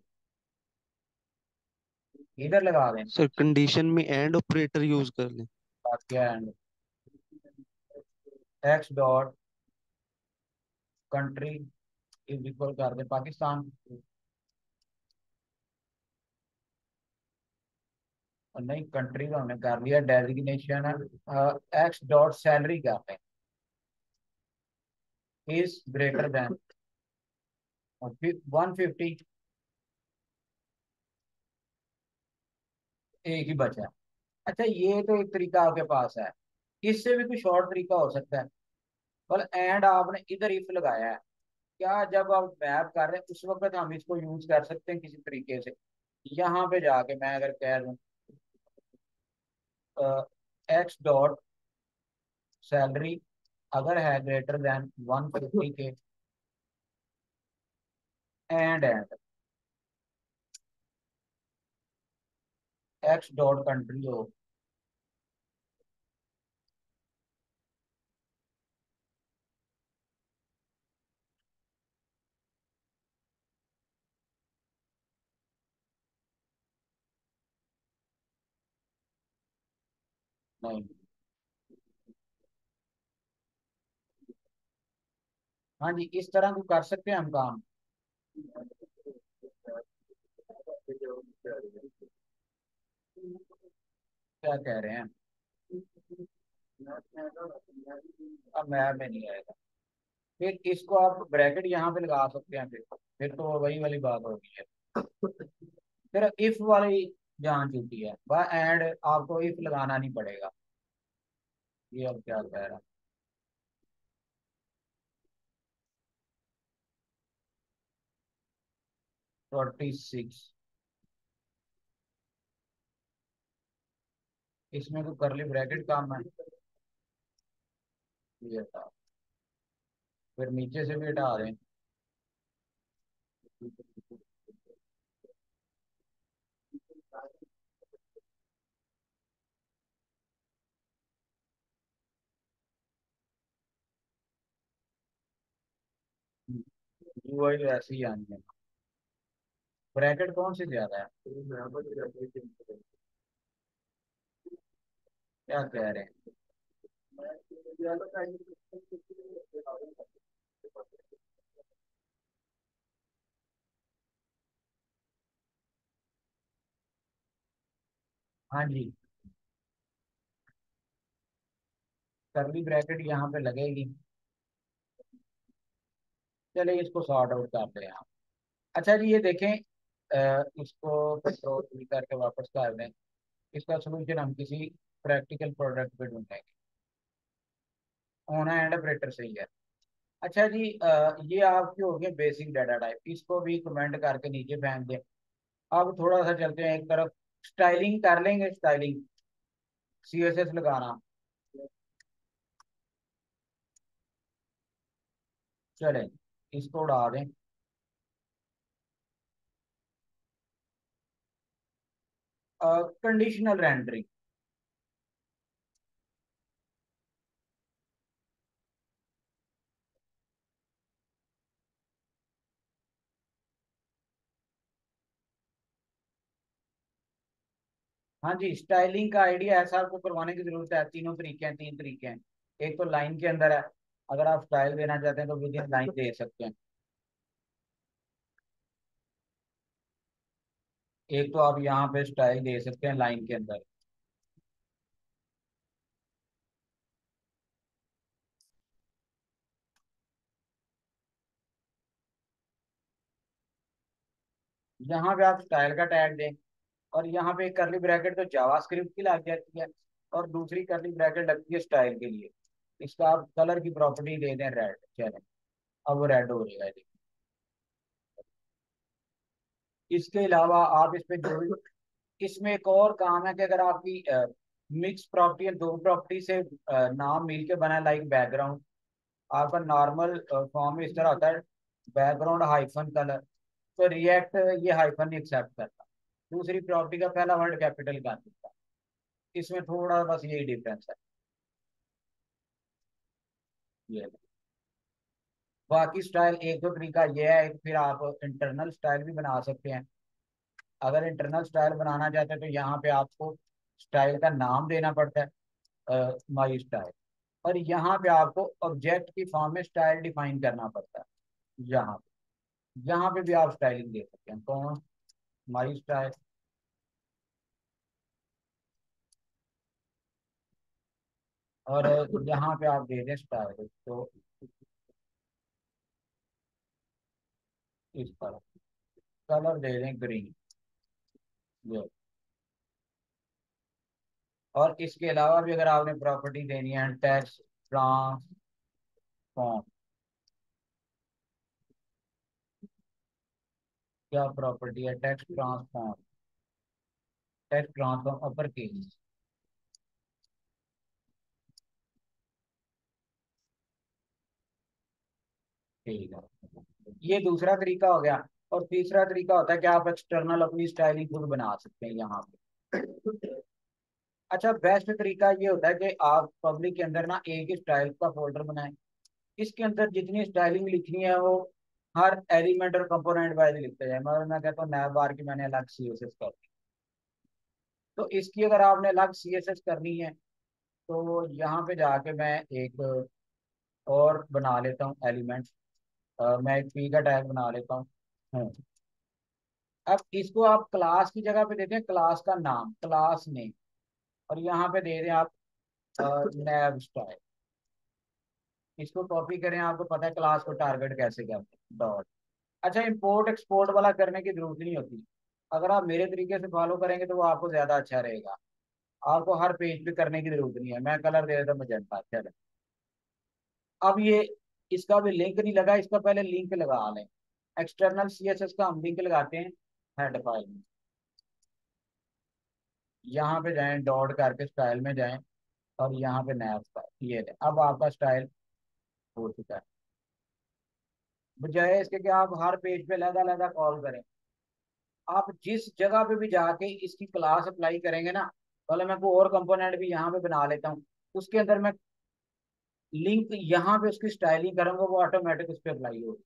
इधर लगा दें। सर कंडीशन में एंड ऑपरेटर यूज़ कर लें। क्या and X dot country is equal कर दे पाकिस्तान। और नहीं कंट्री का हमने कर लिया डेजिग्नेशन एक्स डॉट सैलरी कर दें is greater than one fifty एक ही बचा अच्छा ये तो एक तरीका आपके पास है। इससे भी कोई शॉर्ट तरीका हो सकता है। पर एंड आपने इधर इफ़ लगाया है। क्या जब आप मैप कर रहे हैं, उस वक्त हम इसको यूज़ कर सकते हैं किसी तरीके से? यहाँ पे जाके मैं अगर कह दूँ एक्स डॉट सैलरी अगर है ग्रेटर देन वन फिफ्टी के and and X dot country हो नहीं हाँ जी, इस तरह को कर सकते हैं हम काम। क्या कह रहे हैं? अब मैप में नहीं आएगा फिर इसको आप ब्रैकेट यहाँ पे लगा सकते हैं फिर। फिर तो वही वाली बात होगी। है फिर इफ़ वाली जहाँ छूटी है। वह एंड आपको इफ़ लगाना नहीं पड़ेगा। ये अब क्या कह रहा फोर्टी सिक्स इसमें तो करली ब्रैकेट काम है। ये फिर नीचे से भी हटा यूआई ऐसे ही आनी है। ब्रैकेट कौन सी ज़्यादा है? क्या कह रहे हैं? हाँ जी। करली ब्रैकेट यहाँ पे लगेगी। चलिए इसको सॉर्ट आउट कर करते हैं अच्छा जी ये देखें अ, इसको कंट्रोल करके वापस कर दें। इसका सोल्यूशन हम किसी प्रैक्टिकल प्रोडक्ट पे ढूंढेंगे। होना एंड ऑपरेटर सही है। अच्छा जी ये आपकी हो गई बेसिक डाटा टाइप इसको भी कमेंट करके नीचे फेंक दें। अब थोड़ा सा चलते हैं एक तरफ़। स्टाइलिंग कर लेंगे स्टाइलिंग सी एस एस लगाना। चलें, इसको उड़ा दें। कंडीशनल रेंडरिंग हाँ जी, स्टाइलिंग का आइडिया ऐसा आपको करवाने की ज़रूरत है। तीनों तरीके हैं, तीन तरीके हैं। एक तो लाइन के अंदर है। अगर आप स्टाइल देना चाहते हैं तो विद इन लाइन दे सकते हैं। एक तो आप यहाँ पे स्टाइल दे सकते हैं लाइन के अंदर। यहाँ पे आप स्टाइल का टैग दें। और यहाँ पे करली ब्रैकेट तो जावास्क्रिप्ट की लग जाती है और दूसरी करली ब्रैकेट लगती है स्टाइल के लिए। इसका आप कलर की प्रॉपर्टी दे दें रेड चलें। अब वो रेड हो जाएगा इसके अलावा आप इस पे जो इसमें एक और काम है कि अगर आपकी मिक्स प्रॉपर्टी या दो प्रॉपर्टी से अ, नाम मिल के बना लाइक बैकग्राउंड आपका नॉर्मल फॉर्म इस तरह होता है बैकग्राउंड हाइफन कलर तो रिएक्ट ये हाइफन एक्सेप्ट करता दूसरी प्रॉपर्टी का पहला वर्ल्ड कैपिटल कर देता इसमें थोड़ा बस यही डिफरेंस है। ये। बाकी स्टाइल एक दो तरीका ये है फिर आप इंटरनल स्टाइल भी बना सकते हैं। अगर इंटरनल स्टाइल बनाना चाहते हैं तो यहाँ पे आपको स्टाइल का नाम देना पड़ता है माई स्टाइल और यहाँ पे आपको ऑब्जेक्ट की फॉर्म में स्टाइल डिफाइन करना पड़ता है यहाँ पे। यहाँ पे भी आप स्टाइलिंग दे सकते हैं, कौन माई स्टाइल और यहाँ पे आप दे दें स्टाइल तो इस पर कलर दे दें ग्रीन। ये और इसके अलावा भी अगर आपने प्रॉपर्टी देनी है टैक्स ट्रांसफॉर्म क्या प्रॉपर्टी है? Text transform text transform upper case ठीक है। ये दूसरा तरीका हो गया और तीसरा तरीका होता है कि आप एक्सटर्नल अपनी स्टाइलिंग खुद बना सकते हैं यहाँ पे। अच्छा बेस्ट तरीका ये होता है कि आप पब्लिक के अंदर ना एक ही स्टाइल का फोल्डर बनाएँ। इसके अंदर जितनी स्टाइलिंग लिखनी है वो हर एलिमेंट और कंपोनेंट वाइज लिखते जाए मतलब मैं कहता हूँ नैब बार की मैंने अलग सी एस एस कर तो इसकी अगर आपने अलग सी एस एस करनी है तो यहाँ पे जाके मैं एक और बना लेता हूँ एलिमेंट्स मैं एक पी का टैग बना लेता हूँ। हम्म। अब इसको आप क्लास की जगह पे देते हैं क्लास का नाम क्लास नेम और यहाँ पे दे दें आप नैब स्टाइल इसको कॉपी करें, आपको पता है क्लास को टारगेट कैसे करते हैं। डॉट अच्छा इम्पोर्ट एक्सपोर्ट वाला करने की ज़रूरत नहीं होती। अगर आप मेरे तरीके से फॉलो करेंगे तो वो आपको ज़्यादा अच्छा रहेगा। आपको हर पेज पे करने की ज़रूरत नहीं है। मैं कलर दे देता मजेंटा चले। अब ये, इसका भी लिंक नहीं लगा, इसका पहले लिंक लगा लें। एक्सटर्नल सी एस का हम लिंक लगाते हैं हेड फ़ाइल में। यहाँ पे जाएँ डॉट करके स्टाइल में जाएँ, और यहाँ पे नया स्टाइल ये अब आपका स्टाइल हो चुका है। बजाय इसके कि आप हर पेज पे लहदा लहदा कॉल करें। आप जिस जगह पे भी जाके इसकी क्लास अप्लाई करेंगे ना, पहले मैं कोई और कंपोनेंट भी यहाँ पे बना लेता हूँ। उसके अंदर मैं लिंक यहाँ पे उसकी स्टाइलिंग करूँगा, वो ऑटोमेटिक उस पर अप्लाई होगी।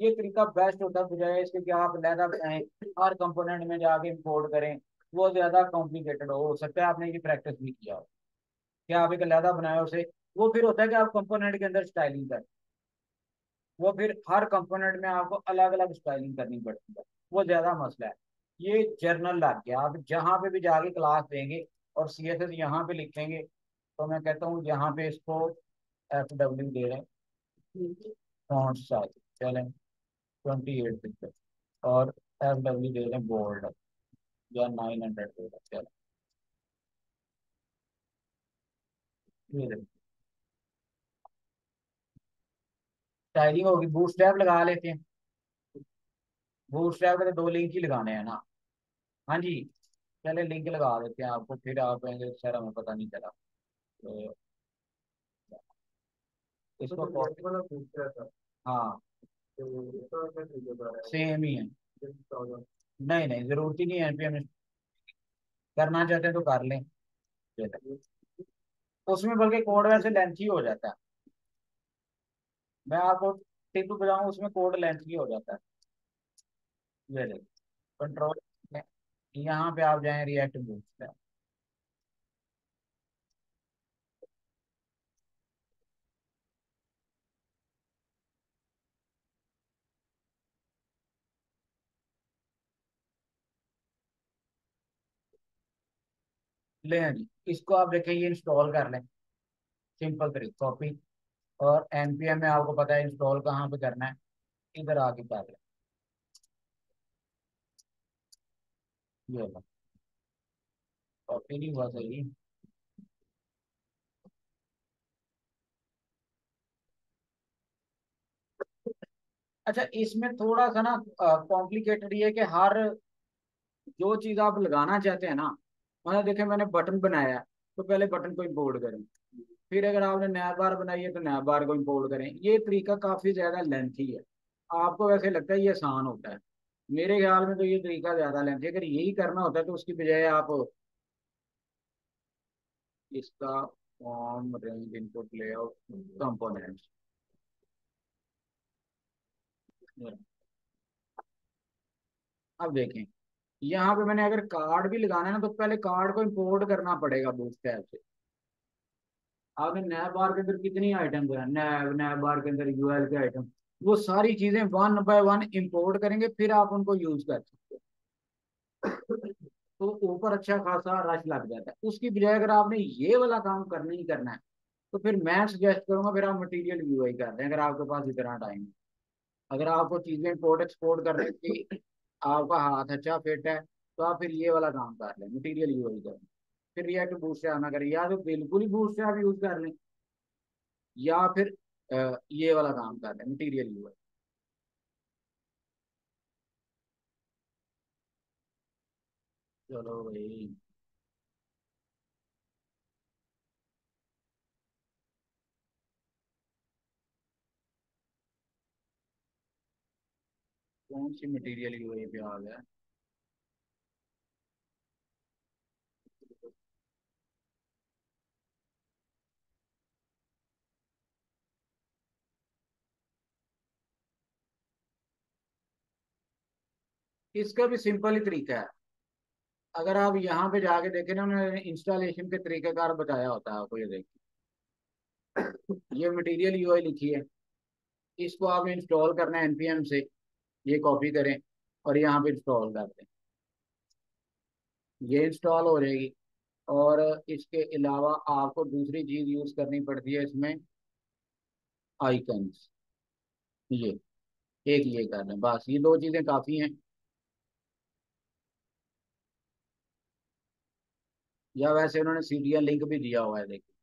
ये तरीका बेस्ट होता है, बजाय इसके कि आप लहदा हर कंपोनेंट में जाके इम्पोर्ट करें, वो ज़्यादा कॉम्प्लिकेटेड हो सकता है आपने ये प्रैक्टिस भी किया हो। क्या आप एक लहदा बनाया उसे, वो फिर होता है कि आप कंपोनेंट के अंदर स्टाइलिंग करें। वो फिर हर कंपोनेंट में आपको अलग अलग स्टाइलिंग करनी पड़ती है। वो ज़्यादा मसला है। ये जर्नल लग गया। आप जहाँ पे भी जाके क्लास देंगे और सी एस एस यहाँ पे लिखेंगे तो मैं कहता हूँ यहाँ पे इसको एफ़ डब्ल्यू दे रहे हैं। ट्वेंटी एट पिक्चर और एफ़ डब्ल्यू दे रहे हैं बोल्ड या नाइन हंड्रेड दे रहे हैं। चलो। स्टाइलिंग होगी बूट स्टैप लगा लेते हैं। बूट के तो दो लिंक ही लगाने हैं ना। हाँ जी पहले लिंक लगा देते हैं आपको फिर आप कहेंगे सर हमें पता नहीं चला। तो इसको तो हाँ? सेम ही है। नहीं नहीं ज़रूरत ही नहीं है एनपीएम करना चाहते हैं तो कर लें। उसमें बल्कि कोड वैसे लेंथ ही हो जाता है। मैं आपको टिप बताऊँ, उसमें कोड लेंथ भी हो जाता है। ये देखिए कंट्रोल यहाँ पे आप जाए रिएक्ट बूस्ट ले जी इसको आप देखें, ये इंस्टॉल कर लें। सिंपल तरीके कॉपी और एनपीएम में आपको पता है इंस्टॉल कहाँ पे करना है? इधर आके कर? लें हुआ सही। अच्छा इसमें थोड़ा सा ना कॉम्प्लिकेटेड ये कि हर जो चीज़ आप लगाना चाहते हैं ना मतलब देखें मैंने बटन बनाया तो पहले बटन को इम्पोर्ट करें। फिर अगर आपने नया बार बनाई है तो नया बार को इम्पोर्ट करें। ये तरीका काफ़ी ज़्यादा लेंथी है। आपको वैसे लगता है ये आसान होता है। मेरे ख्याल में तो ये तरीका ज़्यादा लेंथी अगर यही करना होता है तो उसकी बजाय आप इसका form range input layout components अब देखें। यहाँ पे मैंने अगर कार्ड भी लगाना है ना तो पहले कार्ड को इंपोर्ट करना पड़ेगा बूटस्ट्रैप से। आपने नैब बार के अंदर कितनी आइटम है? नैब नैब बार के अंदर यूएल के आइटम वो सारी चीज़ें वन बाय वन इंपोर्ट करेंगे, फिर आप उनको यूज़ कर सकते तो ऊपर अच्छा खासा रश लग जाता है। उसकी बजाय अगर आपने ये वाला काम करना ही करना है तो फिर मैं सजेस्ट करूँगा, फिर आप मटेरियल यूआई कर दें, अगर आपके पास इतना टाइम है। अगर आपको चीज़ें इम्पोर्ट एक्सपोर्ट करने की आपका हाथ अच्छा फिट है तो आप फिर ये वाला काम कर लें मटीरियल यूज़ करें फिर रिएक्ट बूट से ना करें। या तो बिल्कुल ही बूट से आप यूज़ कर लें, या फिर ये वाला काम कर लें मटीरियल यूज़ चलो भाई। कौन सी मटेरियल यूआई पे आ गया इसका भी सिंपल ही तरीका है। अगर आप यहाँ पे जाके देखें ना उन्होंने इंस्टॉलेशन के तरीक़ेकार बताया होता है आपको, ये देखिए ये मटेरियल यूआई लिखी है। इसको आप इंस्टॉल करना है एनपीएम से। ये कॉपी करें और यहाँ पे इंस्टॉल कर दें। ये इंस्टॉल हो जाएगी। और इसके अलावा आपको दूसरी चीज़ यूज़ करनी पड़ती है इसमें आइकन्स ये, एक ये कर लें बस, ये दो चीज़ें काफ़ी हैं। या वैसे उन्होंने सीरियल लिंक भी दिया हुआ है देखिए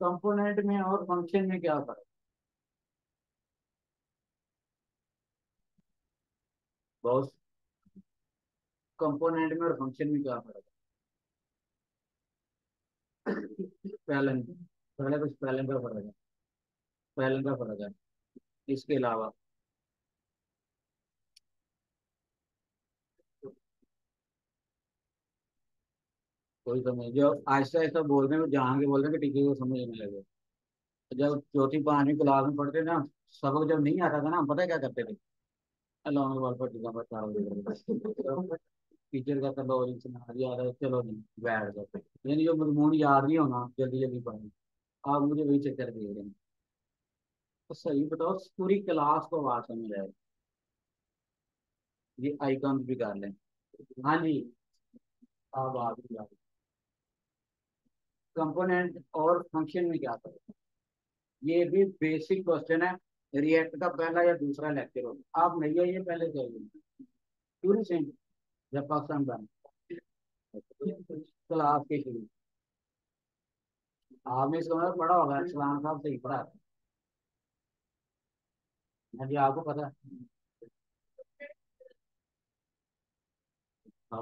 कंपोनेंट में और फ़ंक्शन में क्या फ़र्क? बहुत। कंपोनेंट में और फ़ंक्शन में क्या फ़र्क? है स्पेलिंग पहले तो पहले का फ़र्क है। स्पेलिंग का फ़र्क है, इसके अलावा। कोई समझ, जो आहिस्ता आहिस्ता बोल रहे हैं जहाँ के बोल रहे हैं कि टीचर को समझने लगे। जब चौथी पांचवी क्लास में पढ़ते ना, सबक जब नहीं आता था ना पता क्या करते थे? टीचर का चलो सुना याद है, चलो नहीं बैठ जाते। यानी जो मजमून याद नहीं होना, जल्दी जल्दी पढ़े। आप मुझे वही चक्कर दे रहे हैं। तो सही बताओ, पूरी क्लास को आवाज़ समझ आए ये आइकॉन भी कर लें। हाँ जी। आप आ कंपोनेंट और फ़ंक्शन में क्या करें ये भी बेसिक क्वेश्चन है। रिएक्ट का पहला या दूसरा लेक्चर होगा आप नहीं आइए पहले चाहिए क्यों नहीं जब पाकिस्तान बन। क्लास के शुरू। आपने इसका मतलब पढ़ा होगा, इस्लाम साहब सही पढ़ा हाँ जी आपको पता है।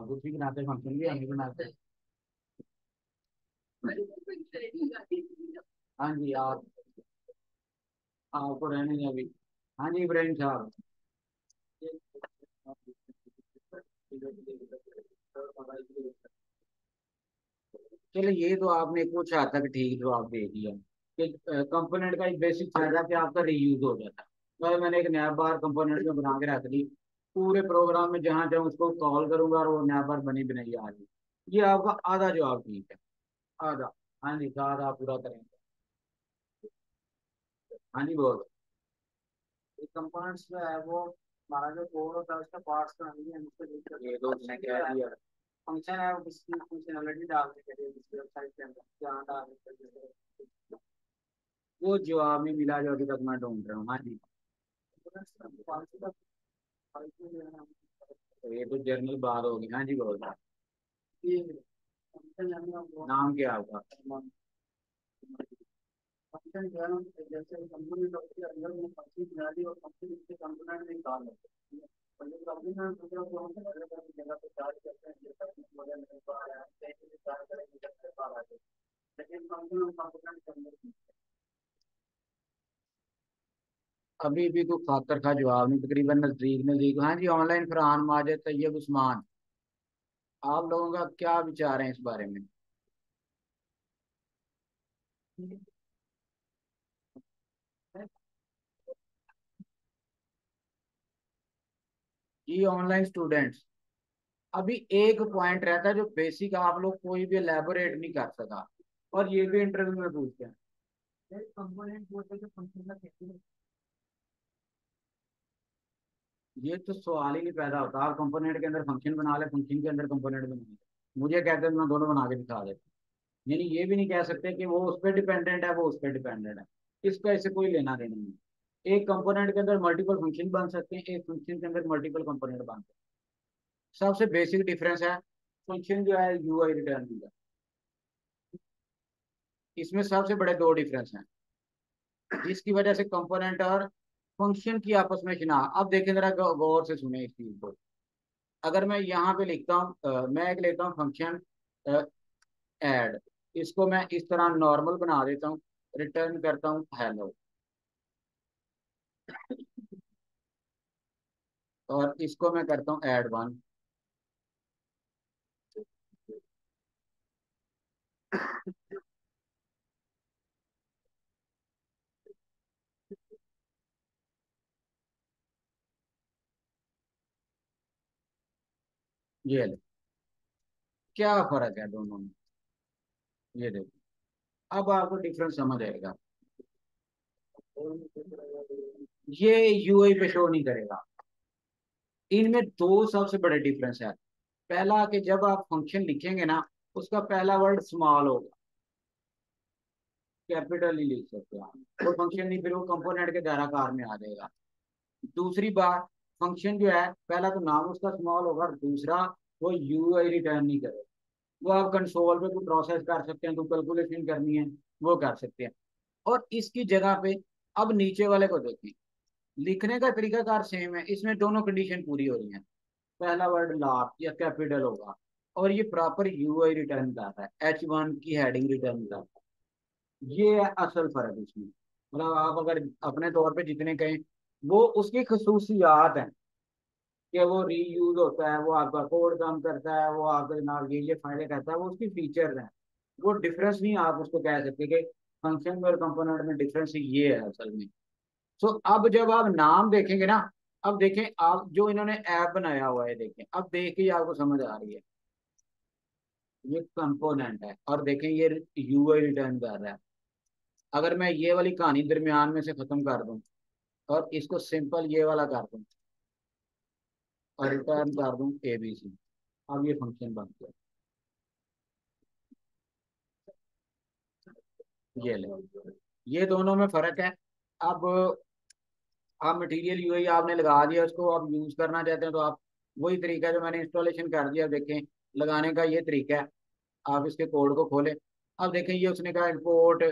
कुछ भी बनाते फ़ंक्शन भी हम बनाते हाँ। जी, आप, आपको रहने दें अभी। हाँ जी, इब्राहिम साहब। चलो ये तो आपने कुछ हद तक ठीक जवाब दे दिया। कि कंपोनेंट का एक बेसिक फ़ायदा कि आपका रीयूज हो जाता। है तो मैंने एक नया बार कंपोनेंट में बना के रख दी। पूरे प्रोग्राम में जहाँ चाहे उसको कॉल करूँगा और वो नया बार बनी बनाई आ रही। ये आपका आधा जवाब ठीक है। आधा। हाँ जी आधा पूरा करेंगे। हाँ जी बोल। कंपाउंड्स जो है वो हमारा जो कोड होता है उसका पार्ट्स का नहीं है ये तो उसने क्या दिया। फ़ंक्शन है उसकी फंक्शनैलिटी डालने के लिए जिस वेबसाइट के अंदर। जहाँ डालने के लिए वो जवाब नहीं मिला जो अभी तक मैं ढूंढ रहा हूँ। हाँ जी। ये तो जर्नल बात होगी हाँ जी, बोल। नाम क्या आपका? जैसे कंपोनेंट होती अंदर में फ़ंक्शन बुनियादी और फ़ंक्शन इसके कंपोनेंट में निकाल लेते और जो कंपोनेंट होता वो हम अलग अलग जगह पे चार्ज करते जैसा कि मॉडल मेरे को आया कहीं भी चार्ज करेंगे जब तक आ जाए लेकिन अभी भी कोई खातर का जवाब नहीं, तकरीबन नज़दीक नज़दीक। हाँ जी, ऑनलाइन फरहान माजिद तैयब उस्मान। आप लोगों का क्या विचार है इस बारे में? ये ऑनलाइन स्टूडेंट्स, अभी एक पॉइंट रहता है जो बेसिक आप लोग कोई भी एलेबोरेट नहीं कर सका। और ये भी इंटरव्यू में पूछते हैं। ये तो सवाल ही नहीं पैदा होता। आप कंपोनेंट के अंदर फ़ंक्शन बना ले फ़ंक्शन के अंदर कंपोनेंट बना ले। मुझे कहते हैं, मैं दोनों बना के दिखा देता यानी ये भी नहीं कह सकते कि वो उस पर डिपेंडेंट है, वो उस पर डिपेंडेंट है। इसका इससे कोई लेना देना नहीं एक कंपोनेंट के अंदर मल्टीपल फ़ंक्शन बन सकते हैं, एक फ़ंक्शन के अंदर मल्टीपल कंपोनेंट बन सकते हैं। सबसे बेसिक डिफरेंस है फ़ंक्शन जो है यू आई रिटर्न का इसमें सबसे बड़े दो डिफरेंस हैं। जिसकी वजह से कंपोनेंट और फ़ंक्शन की आपस में चिना अब देखें जरा गौर से सुने इस चीज़ को। अगर मैं यहाँ पे लिखता हूँ मैं एक लेता हूँ फ़ंक्शन एड इसको मैं इस तरह नॉर्मल बना देता हूँ रिटर्न करता हूँ हेलो और इसको मैं करता हूँ एड वन ये ले। क्या फ़र्क है दोनों में? ये देखो। अब आपको डिफरेंस समझ आएगा। ये यूआई पे शो नहीं करेगा। इनमें दो सबसे बड़े डिफरेंस है। पहला कि जब आप फ़ंक्शन लिखेंगे ना, उसका पहला वर्ड स्मॉल होगा। कैपिटल ही लिख सकते हैं फ़ंक्शन नहीं, फिर वो कंपोनेंट के दायराकार में आ जाएगा। दूसरी बात फ़ंक्शन जो है, पहला तो नाम उसका स्मॉल होगा और दूसरा वो यू आई रिटर्न नहीं करेगा। वो आप कंसोल पे कोई प्रोसेस कर सकते हैं तो कैलकुलेशन करनी है, वो कर सकते हैं। और इसकी जगह पे अब नीचे वाले को देखें। लिखने का तरीकाकार सेम है, इसमें दोनों कंडीशन पूरी हो रही है। पहला वर्ड लार्ज या कैपिटल होगा, और ये प्रॉपर यू आई रिटर्न कर रहा है एच वन की हेडिंग रिटर्न कर रहा है। ये है असल फ़र्क इसमें। मतलब आप अगर अपने तौर पे जितने कहें वो उसकी खसूसियात हैं कि वो रीयूज होता है, वो आपका कोड कम करता है, वो आपके जनाब ये ये करता है, वो उसकी फीचर है। वो डिफरेंस नहीं आप उसको कह सकते कि फ़ंक्शन और कंपोनेंट में डिफरेंस ये है असल में। सो अब जब आप नाम देखेंगे ना, अब देखें आप जो इन्होंने ऐप बनाया हुआ है, देखें, अब देख के आपको समझ आ रही है। ये कंपोनेंट है और देखें ये यू आई रिटर्न कर रहा है। अगर मैं ये वाली कहानी दरमियान में से खत्म कर दूँ और इसको सिंपल ये वाला कर दूँ। और रिटर्न कर दूँ ए बी सी अब ये फ़ंक्शन बन गया। ये ले। ये दोनों में फ़र्क है। अब आप मटेरियल यूआई आपने लगा दिया, उसको आप यूज़ करना चाहते हैं तो आप वही तरीका जो मैंने इंस्टॉलेशन कर दिया देखें, लगाने का ये तरीका है। आप इसके कोड को खोलें। अब देखें, ये उसने कहा इंपोर्ट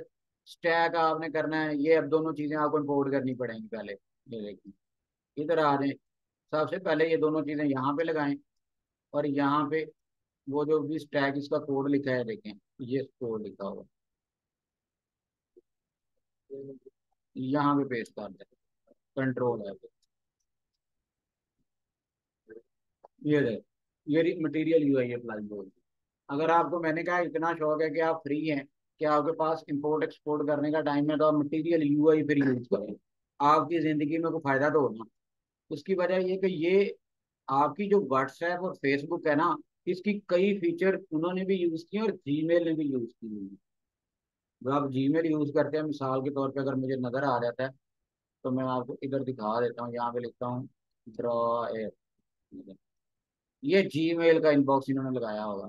स्टैक आपने करना है, ये अब दोनों चीज़ें आपको इंपोर्ट करनी पड़ेंगी पहले, ये देखिए। इधर आ जाए सबसे पहले ये दोनों चीज़ें यहाँ पे लगाएँ और यहाँ पे वो जो भी स्टैक इसका कोड लिखा है देखें, ये कोड लिखा होगा। यहाँ पे पेस्ट कर दें कंट्रोल है ये देख, ये मटेरियल यू ये प्लस बोल अगर आपको, मैंने कहा इतना शौक है कि आप फ्री हैं कि आपके पास इंपोर्ट एक्सपोर्ट करने का टाइम है तो आप मटेरियल यू आई फिर यूज़ करें। आपकी ज़िंदगी में कोई फ़ायदा तो होना। उसकी वजह ये कि ये आपकी जो व्हाट्सएप और फेसबुक है ना, इसकी कई फीचर उन्होंने भी यूज़ किए और जीमेल ने भी यूज़ की हुई जब आप जीमेल यूज़ करते हैं, मिसाल के तौर पर अगर मुझे नज़र आ जाता है तो मैं आपको इधर दिखा देता हूँ, यहाँ पे लिखता हूँ ड्रॉ ये जीमेल का इनबॉक्स इन्होंने लगाया होगा।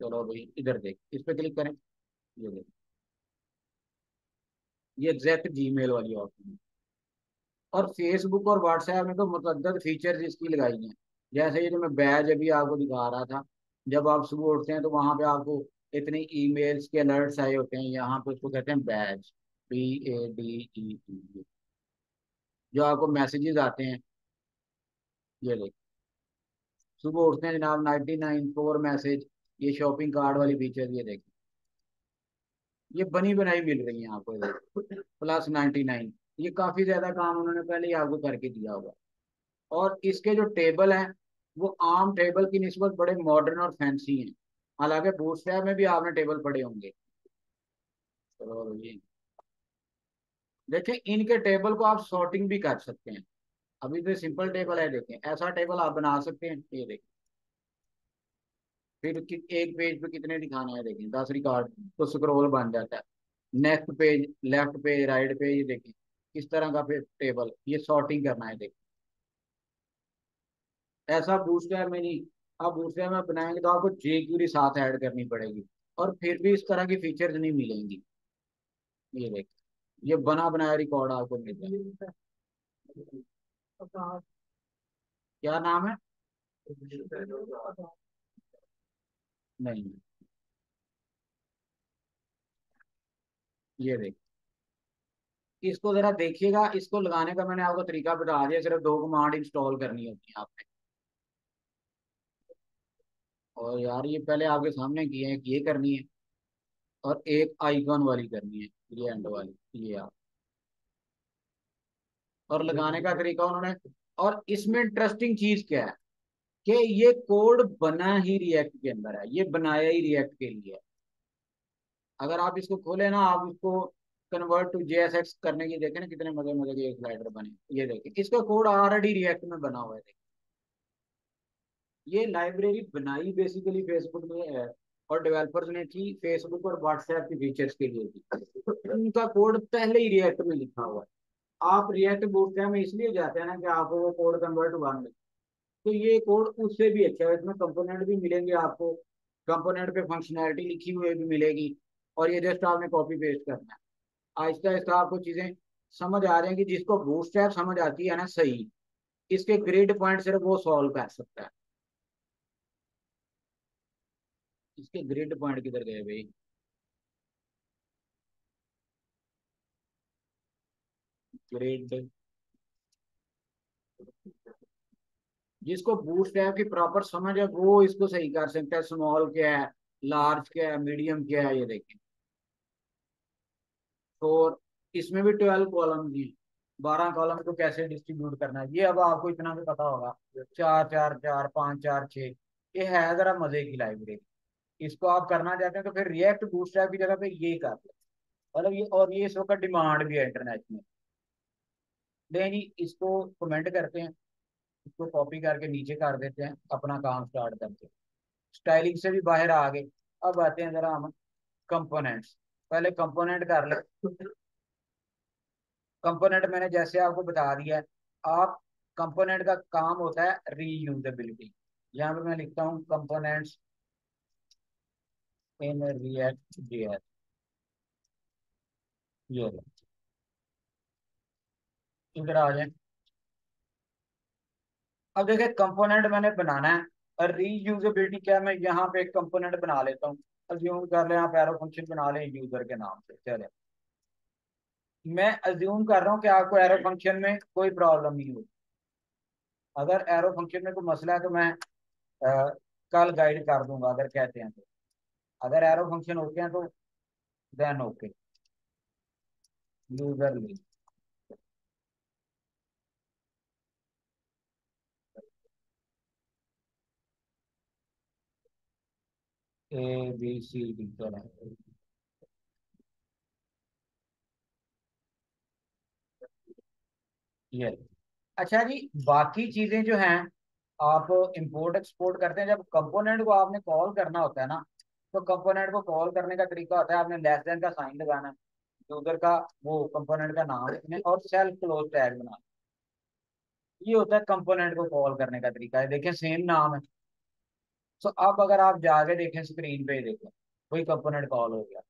चलो भाई, इधर देख, इस पर क्लिक करें। ये देख। ये एग्जैक्ट जीमेल वाली ऑप्शन है। और फेसबुक और व्हाट्सएप में तो मुतद फीचर इसकी लगाई हैं। जैसे ये जो मैं बैज अभी आपको दिखा रहा था, जब आप सुबह उठते हैं तो वहाँ पे आपको इतनी ईमेल्स के अलर्ट्स आए होते हैं। यहाँ पे उसको कहते हैं badge B A D E T जो आपको मैसेजेस आते हैं। ये देख। सुबह उठते हैं जनाब नाइनटी नाइन फोर मैसेज ये शॉपिंग कार्ड वाली फीचर ये देखें। ये बनी बनाई मिल रही है आपको प्लस नाइनटी नाइन ये काफ़ी ज़्यादा काम उन्होंने पहले ही आपको करके दिया होगा और इसके जो टेबल हैं, वो आम टेबल की नस्बत बड़े मॉडर्न और फैंसी हैं। हालाँकि बूटस्ट्रैप में भी आपने टेबल पड़े होंगे। चलो जी देखें इनके टेबल को आप सॉर्टिंग भी कर सकते हैं। अभी तो सिंपल टेबल है देखें ऐसा टेबल आप बना सकते हैं। ये देखें फिर एक पेज पे कितने दिखाने हैं देखें दस रिकॉर्ड तो स्क्रॉल बन जाता है। Next page left page right page देखें इस तरह का टेबल ये सॉर्टिंग करना है देखें। ऐसा बूस्टर में नहीं आप बूस्टर में बनाएँगे तो आपको जे क्यूरी साथ ऐड करनी पड़ेगी और फिर भी इस तरह की फीचर्स नहीं मिलेंगी। ये देखें ये बना बनाया रिकॉर्ड आपको मिल जाए क्या नाम है। नहीं। ये देख। इसको जरा देखिएगा, इसको लगाने का मैंने आपको तरीका बता दिया, सिर्फ़ दो कमांड इंस्टॉल करनी होती है आपने। और यार, ये पहले आपके सामने किए हैं, ये करनी है, और एक आइकॉन वाली करनी है, ये एंड वाली, ये आप। और लगाने का तरीका उन्होंने, और इसमें इंटरेस्टिंग चीज़ क्या है? कि ये कोड बना ही रिएक्ट के अंदर है, ये बनाया ही रिएक्ट के लिए है। अगर आप इसको खोले ना, आप इसको कन्वर्ट टू जेएसएक्स करने की देखें ना, कितने मज़े मज़े के स्लाइडर बने। ये देखें, इसका कोड ऑलरेडी रिएक्ट में बना हुआ है ये लाइब्रेरी बनाई बेसिकली फेसबुक में है और डेवलपर्स ने की फेसबुक और व्हाट्सएप के फीचर्स के लिए थी। उनका कोड पहले ही रिएक्ट में लिखा हुआ है। आप रिएक्ट बूटकैम्प में इसलिए जाते हैं ना कि आपको वो कोड कन्वर्ट हुआ मिले तो ये कोड उससे भी अच्छा है, इसमें कंपोनेंट भी मिलेंगे आपको। कंपोनेंट पे फंक्शनैलिटी लिखी हुई भी मिलेगी और ये जस्ट आपने कॉपी पेस्ट करना है। आहिस्ता आहिस्ता आपको चीज़ें समझ आ रही हैं कि जिसको बूटस्ट्रैप समझ आती है ना सही, इसके ग्रेड पॉइंट सिर्फ़ वो सॉल्व कर सकता है। इसके ग्रिड पॉइंट किधर गए भाई? ग्रिड जिसको बूटस्ट्रैप की प्रॉपर समझ है, वो इसको सही कर सकता है। स्मॉल क्या है, लार्ज क्या है, मीडियम क्या है, ये देखें और इसमें भी ट्वेल्व कॉलम दी बारह कॉलम को कैसे डिस्ट्रीब्यूट करना है, ये अब आपको इतना भी पता होगा। चार चार चार, पाँच, चार छः ये है जरा मज़े की लाइब्रेरी इसको आप करना चाहते हैं तो फिर रिएक्ट बूस्टैप की जगह पे ये कर ले। मतलब ये, और ये इस वक्त डिमांड भी है इंटरनेशनल देन इसको कमेंट करते हैं। इसको कॉपी करके नीचे कर देते हैं, अपना काम स्टार्ट करते हैं स्टाइलिंग से भी बाहर आ गए। अब आते हैं जरा हम कंपोनेंट्स पहले कंपोनेंट कर ले। कंपोनेंट मैंने जैसे आपको बता दिया है, आप कंपोनेंट का काम होता है रीयूजेबिलिटी यहाँ पे मैं लिखता हूँ कंपोनेंट्स इन रिएक्ट जेएस ये इधर आ जाए। अब देखिए कंपोनेंट मैंने बनाना है। और रीयूजेबिलिटी क्या मैं यहाँ पे एक कंपोनेंट बना लेता हूँ। अज्यूम कर ले आप एरो फ़ंक्शन बना ले यूज़र के नाम से। चले। मैं अज्यूम कर रहा हूँ कि आपको एरो फ़ंक्शन में कोई प्रॉब्लम नहीं होगी। अगर एरो फ़ंक्शन में कोई मसला है तो मैं आ, कल गाइड कर दूँगा अगर कहते हैं तो। अगर एरो फ़ंक्शन होते हैं तो then okay user link A B C D ये अच्छा जी बाकी चीज़ें जो हैं आप इंपोर्ट एक्सपोर्ट करते हैं जब कंपोनेंट को आपने कॉल करना होता है ना तो कंपोनेंट को कॉल करने का तरीका होता है आपने लेस देन का साइन लगाना है यूज़र का वो कंपोनेंट का नाम और सेल्फ क्लोज टैग बनाना ये होता है कंपोनेंट को कॉल करने का तरीका है देखें सेम नाम है तो अब अगर आप जाके देखें स्क्रीन पे देखें वही कंपोनेंट कॉल हो गया।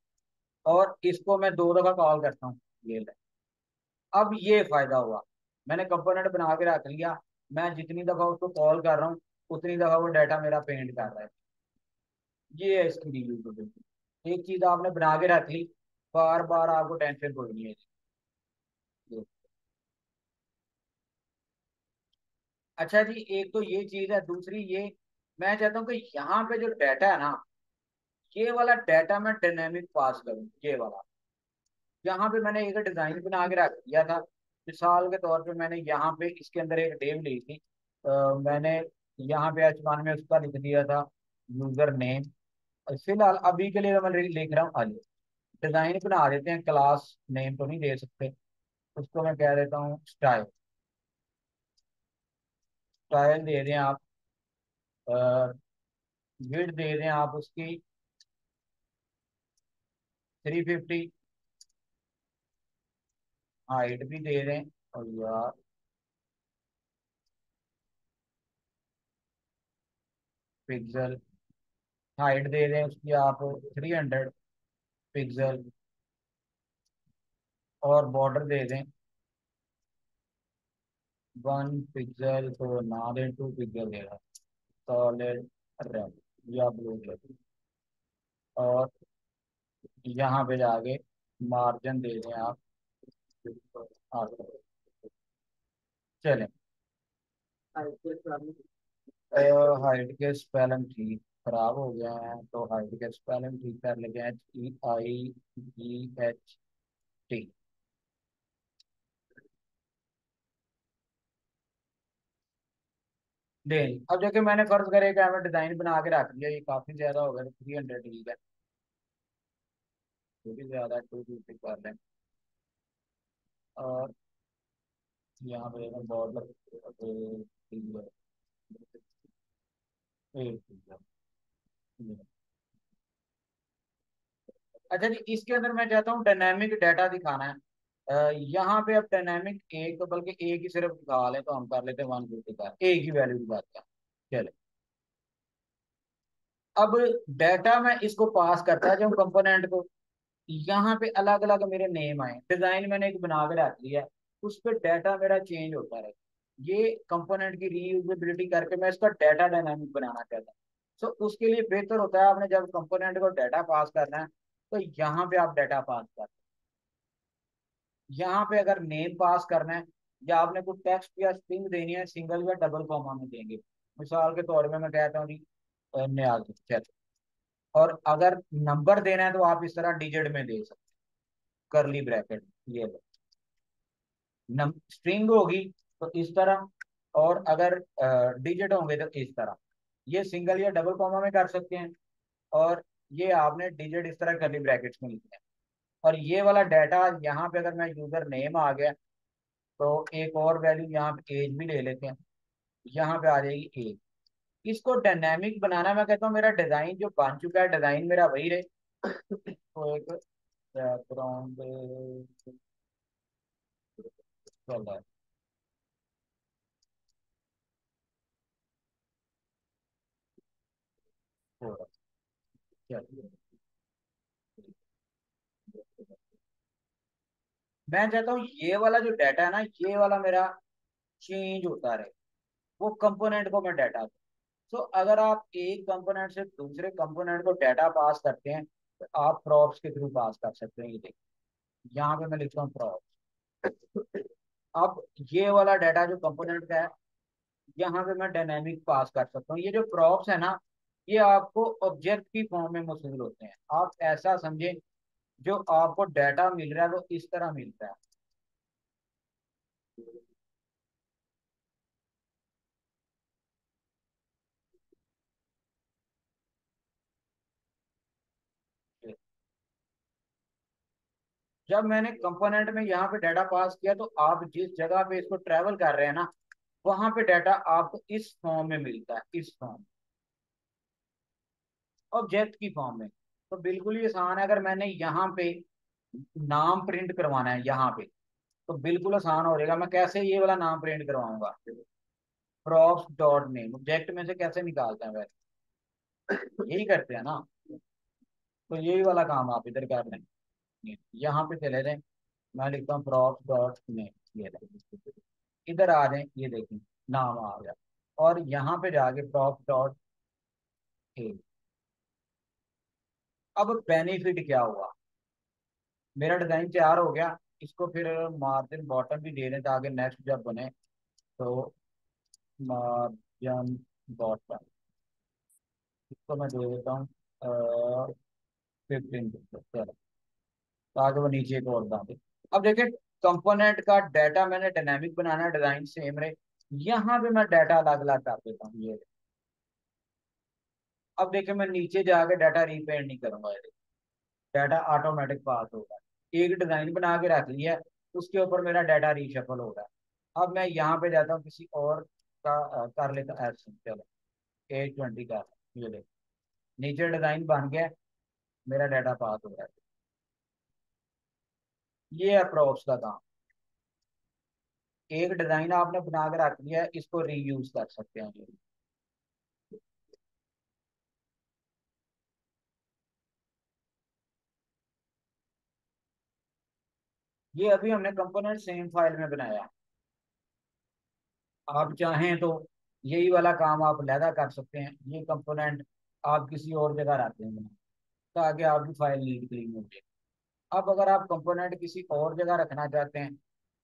और इसको मैं दो दफ़ा कॉल करता हूँ, ये ले। अब ये फ़ायदा हुआ। मैंने कंपोनेंट बना के रख लिया। मैं जितनी दफ़ा उसको कॉल कर रहा हूँ, उतनी दफ़ा वो डाटा मेरा पेंट कर रहा है। ये है इसकी रिव्यू एक चीज़ आपने बना के रख ली, बार बार आपको टेंशन कोई नहीं है। अच्छा जी, एक तो ये चीज़ है, दूसरी ये मैं चाहता हूँ कि यहाँ पे जो डाटा है ना ये वाला डाटा मैं डायनेमिक पास करूँ ये वाला। यहाँ पे मैंने एक डिज़ाइन बना के रख दिया था। मिसाल के तौर पे मैंने यहाँ पे इसके अंदर एक डेम ली थी। आ, मैंने यहाँ पे आसमान में उसका लिख दिया था यूज़र नेम फ़िलहाल अभी के लिए मैं लिख रहा हूँ आइए डिज़ाइन बना देते हैं क्लास नेम तो नहीं दे सकते। उसको मैं कह देता हूँ स्टाइल स्टाइल दे दें आप। विड दे दें आप उसकी। Three fifty. हाइट भी दे दें, और यार। पिक्सल। हाइट दे दें उसकी आप थ्री हंड्रेड पिक्सल। और बॉर्डर दे दें। वन पिक्सल तो ना दें, टू पिक्सल देगा सॉलिड रेड या ब्लू रेड और यहाँ पे जाके मार्जिन दे दें आप। चलें। हाइट के स्पेलिंग ठीक खराब हो गया है तो हाइट के स्पेलिंग ठीक कर हैं H E I G H T नहीं अब देखिए, मैंने फ़र्ज़ करे कि हमें डिज़ाइन बना के रख लिया, ये काफ़ी ज़्यादा हो गया थ्री हंड्रेड ठीक है। भी ज़्यादा टू फिफ्टी कर लें और यहाँ पे बॉर्डर अच्छा जी, इसके अंदर मैं चाहता हूँ डायनेमिक डाटा दिखाना है। यहाँ पे अब डायनेमिक एक बल्कि एक ही सिर्फ़ दिखा ले तो हम कर लेते हैं वन फिफ्टी का एक ही वैल्यू की बात का चले अब डाटा में इसको पास करता है जब कंपोनेंट को। यहाँ पे अलग अलग मेरे नेम आए डिज़ाइन मैंने एक बना के रख लिया उस पर डाटा मेरा चेंज होता रहे। ये कंपोनेंट की रीयूजेबिलिटी करके मैं इसका डाटा डायनामिक बनाना चाहता हूँ। सो उसके लिए बेहतर होता है आपने जब कंपोनेंट को डाटा पास करना है तो यहाँ पे आप डाटा पास कर यहाँ पे अगर नेम पास करना है, या आपने कुछ टेक्स्ट या स्ट्रिंग देनी है सिंगल या डबल कॉमा में देंगे। मिसाल के तौर पे मैं कहता हूँ जी न्याज और अगर नंबर देना है तो आप इस तरह डिजिट में दे सकते करली ब्रैकेट ये स्ट्रिंग होगी तो इस तरह, और अगर डिजिट होंगे तो इस तरह। ये सिंगल या डबल कॉमा में कर सकते हैं, और ये आपने डिजिट इस तरह करली ब्रैकेट्स में लिखना है। और ये वाला डाटा यहाँ पे अगर मैं यूज़र नेम आ गया तो एक और वैल्यू यहाँ पे एज भी ले लेते हैं। यहाँ पे आ जाएगी एज इसको डायनेमिक बनाना, मैं कहता हूँ मेरा डिज़ाइन जो बन चुका है डिज़ाइन मेरा वही रहे। तो एक चलिए। मैं चाहता हूँ ये वाला जो डाटा है ना, ये वाला मेरा चेंज होता रहे। वो कंपोनेंट को मैं डाटा दूँ। तो अगर आप एक कंपोनेंट से दूसरे कंपोनेंट को डाटा पास करते हैं तो आप प्रॉप्स के थ्रू पास कर सकते हैं, ये देखिए यहाँ पे मैं लिखता हूँ प्रॉप्स अब ये वाला डाटा जो कंपोनेंट का है, यहाँ पे मैं डायनेमिक पास कर सकता हूँ। ये जो प्रॉप्स है ना, ये आपको ऑब्जेक्ट की फॉर्म में मौसूल होते हैं। आप ऐसा समझें जो आपको डाटा मिल रहा है, वो इस तरह मिलता है? जब मैंने कंपोनेंट में यहाँ पे डाटा पास किया तो आप जिस जगह पे इसको ट्रेवल कर रहे हैं ना, वहाँ पे डाटा आपको इस फॉर्म में मिलता है, इस फॉर्म ऑब्जेक्ट की फॉर्म में। तो बिल्कुल ही आसान है, अगर मैंने यहाँ पे नाम प्रिंट करवाना है, यहाँ पे तो बिल्कुल आसान हो जाएगा। मैं कैसे ये वाला नाम प्रिंट करवाऊँगा? प्रॉप्स डॉट नेम ऑब्जेक्ट में से कैसे निकालते हैं वैसे? यही करते हैं ना? तो यही वाला काम आप इधर कर लें यहाँ पे चले जाए, मैं लिखता हूँ प्रॉप्स डॉट नेम ये इधर आ जाए, ये देखें, नाम आ गया। और यहाँ पे जाके प्रॉप डॉट अब बेनिफिट क्या हुआ? मेरा डिज़ाइन तैयार हो गया। इसको फिर मार्जिन बॉटम भी दे दें ताकि नेक्स्ट जब बने तो मार्जिन बॉटम इसको मैं दे देता हूँ फिफ्टीन चलो। ताकि वो नीचे एक और दाम अब देखिए कंपोनेंट का डाटा मैंने डायनामिक बनाना डिज़ाइन सेम रहे। यहाँ पे मैं डाटा अलग अलग कर देता हूँ, ये। अब देखिए मैं नीचे जाके डाटा रीपेंट नहीं करूँगा डाटा ऑटोमेटिक पास होगा एक डिज़ाइन बना के रख लिया, उसके ऊपर मेरा डाटा रीशफल हो रहा है। अब मैं यहाँ पे जाता हूँ किसी और का कर लेता चलो एट ट्वेंटी का, ये ले। नीचे डिज़ाइन बन गया, मेरा डाटा पास हो रहा है। ये प्रॉप्स का काम। एक डिज़ाइन आपने बना के रख लिया, इसको रीयूज कर सकते हैं ये अभी हमने कंपोनेंट सेम फ़ाइल में बनाया। आप चाहें तो यही वाला काम आप लहदा कर सकते हैं। ये कंपोनेंट आप किसी और जगह रखते हैं, ताकि आपकी फ़ाइल नीट क्लीन हो जाए। अब अगर आप कंपोनेंट किसी और जगह रखना चाहते हैं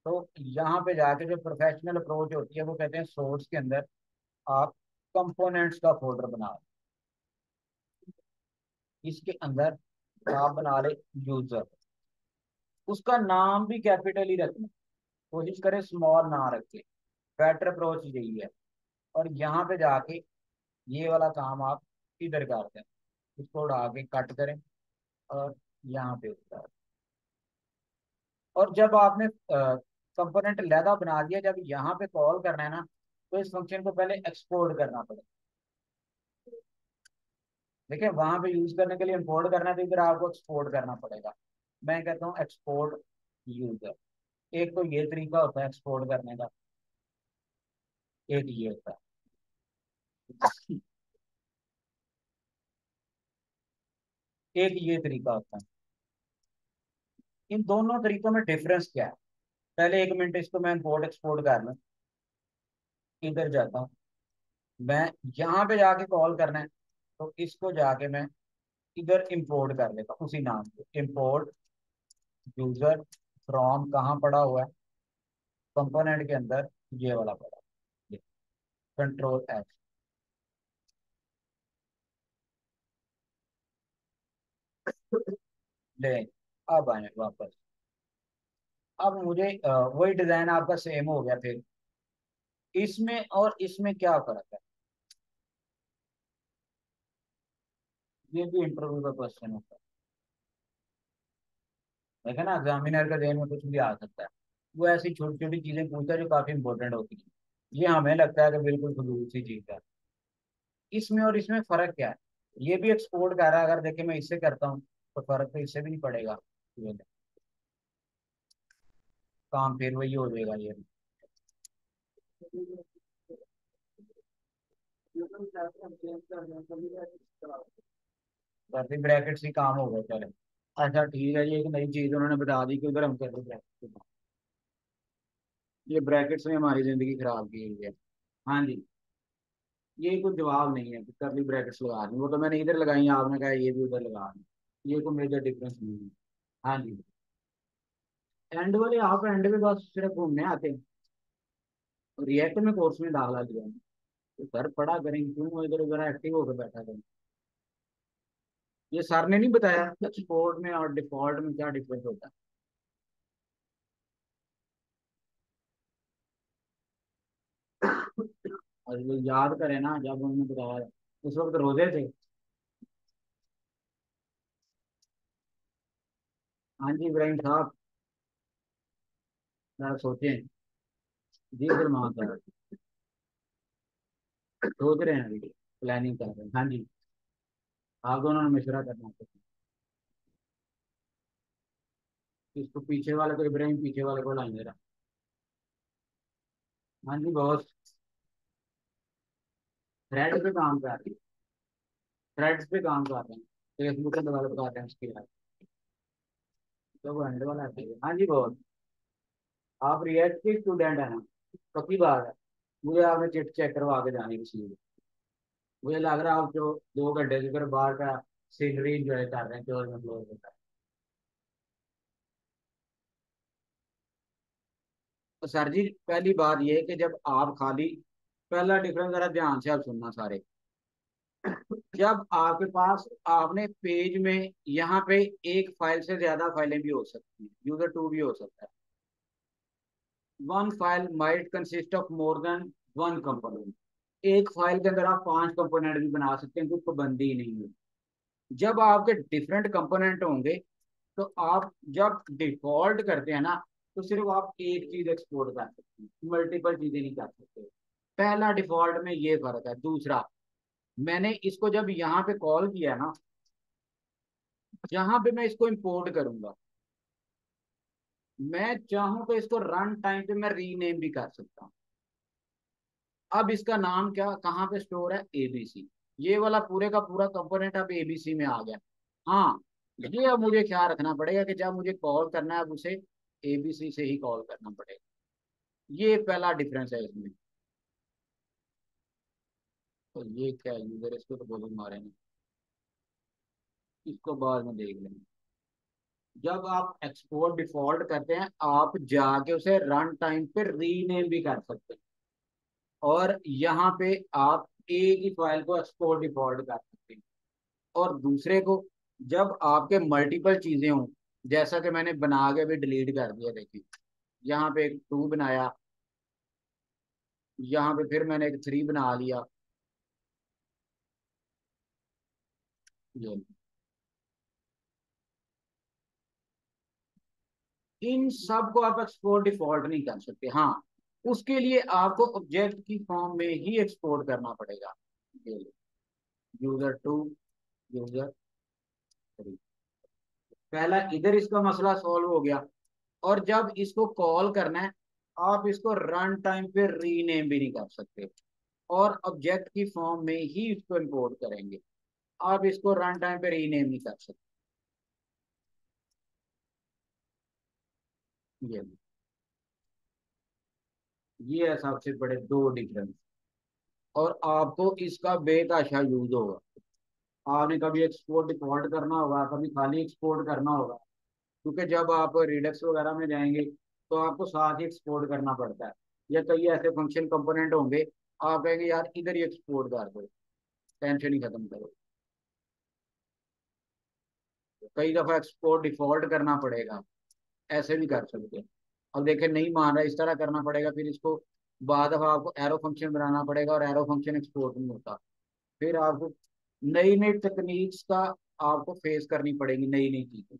तो यहाँ पे जाके जो प्रोफेशनल अप्रोच होती है, वो कहते हैं सोर्स के अंदर आप कंपोनेंट्स का फोल्डर बना इसके अंदर आप बना ले यूज़र उसका नाम भी कैपिटल ही रखना। कोशिश करें स्मॉल ना रखे। बेटर अप्रोच यही है। और यहाँ पे जाके ये वाला काम आप इधर करते हैं। इसको उड़ा के कट करें और यहाँ पे उतार। और जब आपने कंपोनेंट लैदा बना दिया, जब यहाँ पे कॉल करना है ना तो इस फ़ंक्शन को पहले एक्सपोर्ट करना पड़ेगा। देखिए, वहाँ पे यूज़ करने के लिए इंपोर्ट करना है तो इधर आपको एक्सपोर्ट करना पड़ेगा। मैं कहता हूँ एक्सपोर्ट यूज़र एक तो ये तरीका होता है एक्सपोर्ट करने का। एक ये होता है। एक ये तरीका होता है। इन दोनों तरीकों में डिफरेंस क्या है? पहले एक मिनट इसको मैं इम्पोर्ट एक्सपोर्ट कर लूँ। इधर जाता हूँ। मैं यहाँ पे जाके कॉल करना है तो इसको जाके मैं इधर इंपोर्ट कर लेता उसी नाम से। इंपोर्ट यूज़र फ्रॉम कहाँ पड़ा हुआ है? कंपोनेंट के अंदर ये वाला पड़ा। ये। कंट्रोल एच ले, अब आए वापस। अब मुझे वही डिज़ाइन आपका सेम हो गया फिर। इसमें और इसमें क्या फ़र्क है? ये भी इंटरव्यू का क्वेश्चन होता है देखे ना एग्जामिनर का देन में कुछ भी आ सकता है। वो ऐसी छोटी छोटी चीज़ें पूछता है जो काफ़ी इंपॉर्टेंट होती है। ये हमें लगता है कि बिल्कुल फजूल सी चीज़ है। इसमें और इसमें फ़र्क क्या है? ये भी एक्सपोर्ट कर रहा है, अगर देखे मैं इससे करता हूँ तो फ़र्क तो इससे भी नहीं पड़ेगा। काम फिर वही हो जाएगा ये। ब्रैकेट ही काम हो गया चले अच्छा ठीक है ये एक नई चीज़ उन्होंने बता दी कि उधर हम कर्ली ब्रैकेट ये ब्रैकेट्स ने हमारी ज़िंदगी खराब की हुई है। हाँ जी। ये कोई जवाब नहीं है कि कर्ली ब्रैकेट्स लगा दी वो तो मैंने इधर लगाई, आपने कहा ये भी उधर लगा दी ये कोई मेजर डिफरेंस नहीं है। हाँ जी। एंड वाले, आप एंड में बस सिर्फ़ घूमने आते हैं। रिएक्ट में कोर्स में दाखला दिया। तो सर पढ़ा करेंगे क्यों इधर उधर एक्टिव होकर बैठा करें? ये सर ने नहीं बताया? एक्सपोर्ट में और डिफ़ॉल्ट में क्या डिफरेंस होता है? और ये याद करें ना जब उन्होंने बताया उस वक्त रोज़े थे। हाँ जी इब्राहिम साहब। जरा सोचें। जी सलमान साहब सोच रहे हैं अभी। प्लानिंग कर रहे हैं। हाँ जी। आप दोनों ने मशुरा करना चाहिए इसको पीछे वाले को, इब्राहिम पीछे वाले को लाएँगे रहा। हाँ जी बॉस थ्रेड पे काम कर रहे हैं। थ्रेड्स पे काम कर रहे हैं। फेसबुक पे डेवलप कर रहे हैं उसके बाद तो वो एंड वाला है। हाँ जी बॉस आप रिएक्ट के स्टूडेंट हैं। ना पक्की बात है। मुझे आपने चिट चेक करवा के जाने की चीज़ मुझे लग रहा है आप जो दो घंटे से फिर बाहर का सीनरी इंजॉय कर रहे हैं, जो में होता है तो सर जी, पहली बात ये है कि जब आप खाली, पहला डिफरेंस जरा ध्यान से आप सुनना सारे। जब आपके पास, आपने पेज में यहाँ पे एक फ़ाइल से ज़्यादा फाइलें भी हो सकती हैं यूज़र टू भी हो सकता है। One file might consist of more than one component एक फ़ाइल के अंदर आप पाँच कंपोनेंट भी बना सकते हैं, कोई पाबंदी नहीं है। जब आपके डिफरेंट कंपोनेंट होंगे तो आप जब डिफ़ॉल्ट करते हैं ना तो सिर्फ़ आप एक चीज़ एक्सपोर्ट कर सकते हैं मल्टीपल चीज़ें नहीं कर सकते। पहला डिफ़ॉल्ट में ये फ़र्क है। दूसरा, मैंने इसको जब यहाँ पे कॉल किया ना, जहाँ पे मैं इसको इंपोर्ट करूँगा, मैं चाहूँ तो इसको रन टाइम पे मैं रीनेम भी कर सकता हूँ। अब इसका नाम क्या, कहाँ पे स्टोर है? एबीसी ये वाला पूरे का पूरा कंपोनेंट अब एबीसी में आ गया। हाँ ये अब मुझे ख्याल रखना पड़ेगा कि जब मुझे कॉल करना है, अब उसे एबीसी से ही कॉल करना पड़ेगा। ये पहला डिफरेंस है इसमें। तो ये क्या यूज़र इसको तो बोलो मारे नहीं इसको बाद में देख लेंगे। जब आप एक्सपोर्ट डिफ़ॉल्ट करते हैं, आप जाके उसे रन टाइम पे रीनेम भी कर सकते हैं। और यहाँ पे आप एक ही फ़ाइल को एक्सपोर्ट डिफ़ॉल्ट कर सकते हैं। और दूसरे को, जब आपके मल्टीपल चीज़ें हों, जैसा कि मैंने बना के भी डिलीट कर दिया, देखिए। यहाँ पे एक टू बनाया। यहाँ पे फिर मैंने एक थ्री बना लिया। इन सबको आप एक्सपोर्ट डिफ़ॉल्ट नहीं कर सकते। हाँ उसके लिए आपको ऑब्जेक्ट की फॉर्म में ही एक्सपोर्ट करना पड़ेगा। यूज़र टू यूज़र थ्री पहला, इधर इसका मसला सॉल्व हो गया। और जब इसको कॉल करना है, आप इसको रन टाइम पे रीनेम भी नहीं कर सकते। और ऑब्जेक्ट की फॉर्म में ही इसको इंपोर्ट करेंगे। आप इसको रन टाइम पे रीनेम नहीं कर सकते। ये ये है सबसे बड़े दो डिफरेंस और आपको इसका बेताशा यूज़ होगा। आपने कभी एक्सपोर्ट डिफ़ॉल्ट करना होगा, कभी खाली एक्सपोर्ट करना होगा, क्योंकि जब आप रिडक्स वगैरह में जाएँगे तो आपको साथ ही एक्सपोर्ट करना पड़ता है। या कई ऐसे फ़ंक्शन कंपोनेंट होंगे, आप कहेंगे, यार, इधर ही एक्सपोर्ट कर दो टेंशन ही खत्म करो। कई दफ़ा एक्सपोर्ट डिफ़ॉल्ट करना पड़ेगा। ऐसे भी कर सकते हैं। अब देखें नहीं मान रहा, इस तरह करना पड़ेगा, फिर इसको बाद आपको एरो फ़ंक्शन बनाना पड़ेगा और एरो फ़ंक्शन एक्सपोर्ट नहीं होता। फिर आपको नई नई तकनीक का आपको फेस करनी पड़ेगी नई नई चीज़ें।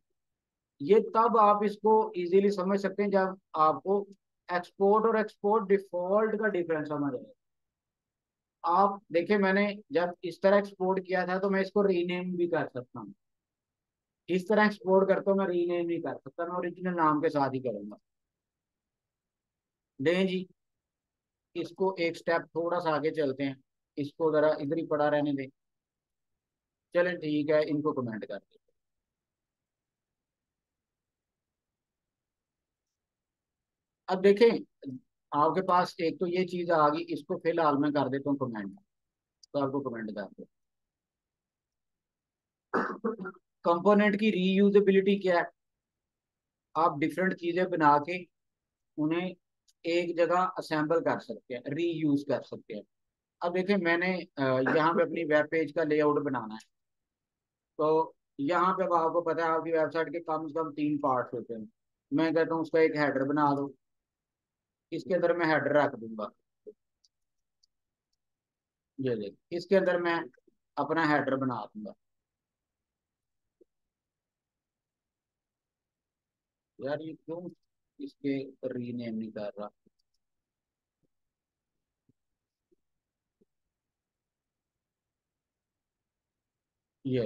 ये तब आप इसको इजीली समझ सकते हैं जब आपको एक्सपोर्ट और एक्सपोर्ट डिफ़ॉल्ट का डिफरेंस समझ आए आप देखिए मैंने जब इस तरह एक्सपोर्ट किया था तो मैं इसको रीनेम भी कर सकता हूँ। इस तरह एक्सपोर्ट करता हूँ मैं रीनेम नहीं कर सकता मैं ओरिजिनल नाम के साथ ही करूँगा। दें जी, इसको एक स्टेप थोड़ा सा आगे चलते हैं। इसको जरा इधर ही पड़ा रहने दें। चलें ठीक है, इनको कमेंट कर दें अब देखें, आपके पास एक तो ये चीज़ आ गई, इसको फ़िलहाल मैं कर देता हूँ कमेंट तो आपको कमेंट कर दो कंपोनेंट की रीयूजेबिलिटी क्या है? आप डिफरेंट चीज़ें बना के उन्हें एक जगह असेंबल कर सकते हैं रीयूज कर सकते हैं। अब देखें मैंने यहाँ पे अपनी वेब पेज का लेआउट बनाना है। तो यहाँ पे अब आपको पता है, आपकी वेबसाइट के कम से कम तीन पार्ट होते हैं। मैं कहता हूँ, उसका एक हेडर बना दो। इसके अंदर मैं हेडर रख दूँगा। ये देख, इसके अंदर मैं अपना हेडर बना दूँगा। यार, ये क्यों इसके रीनेम नहीं कर रहा। ये,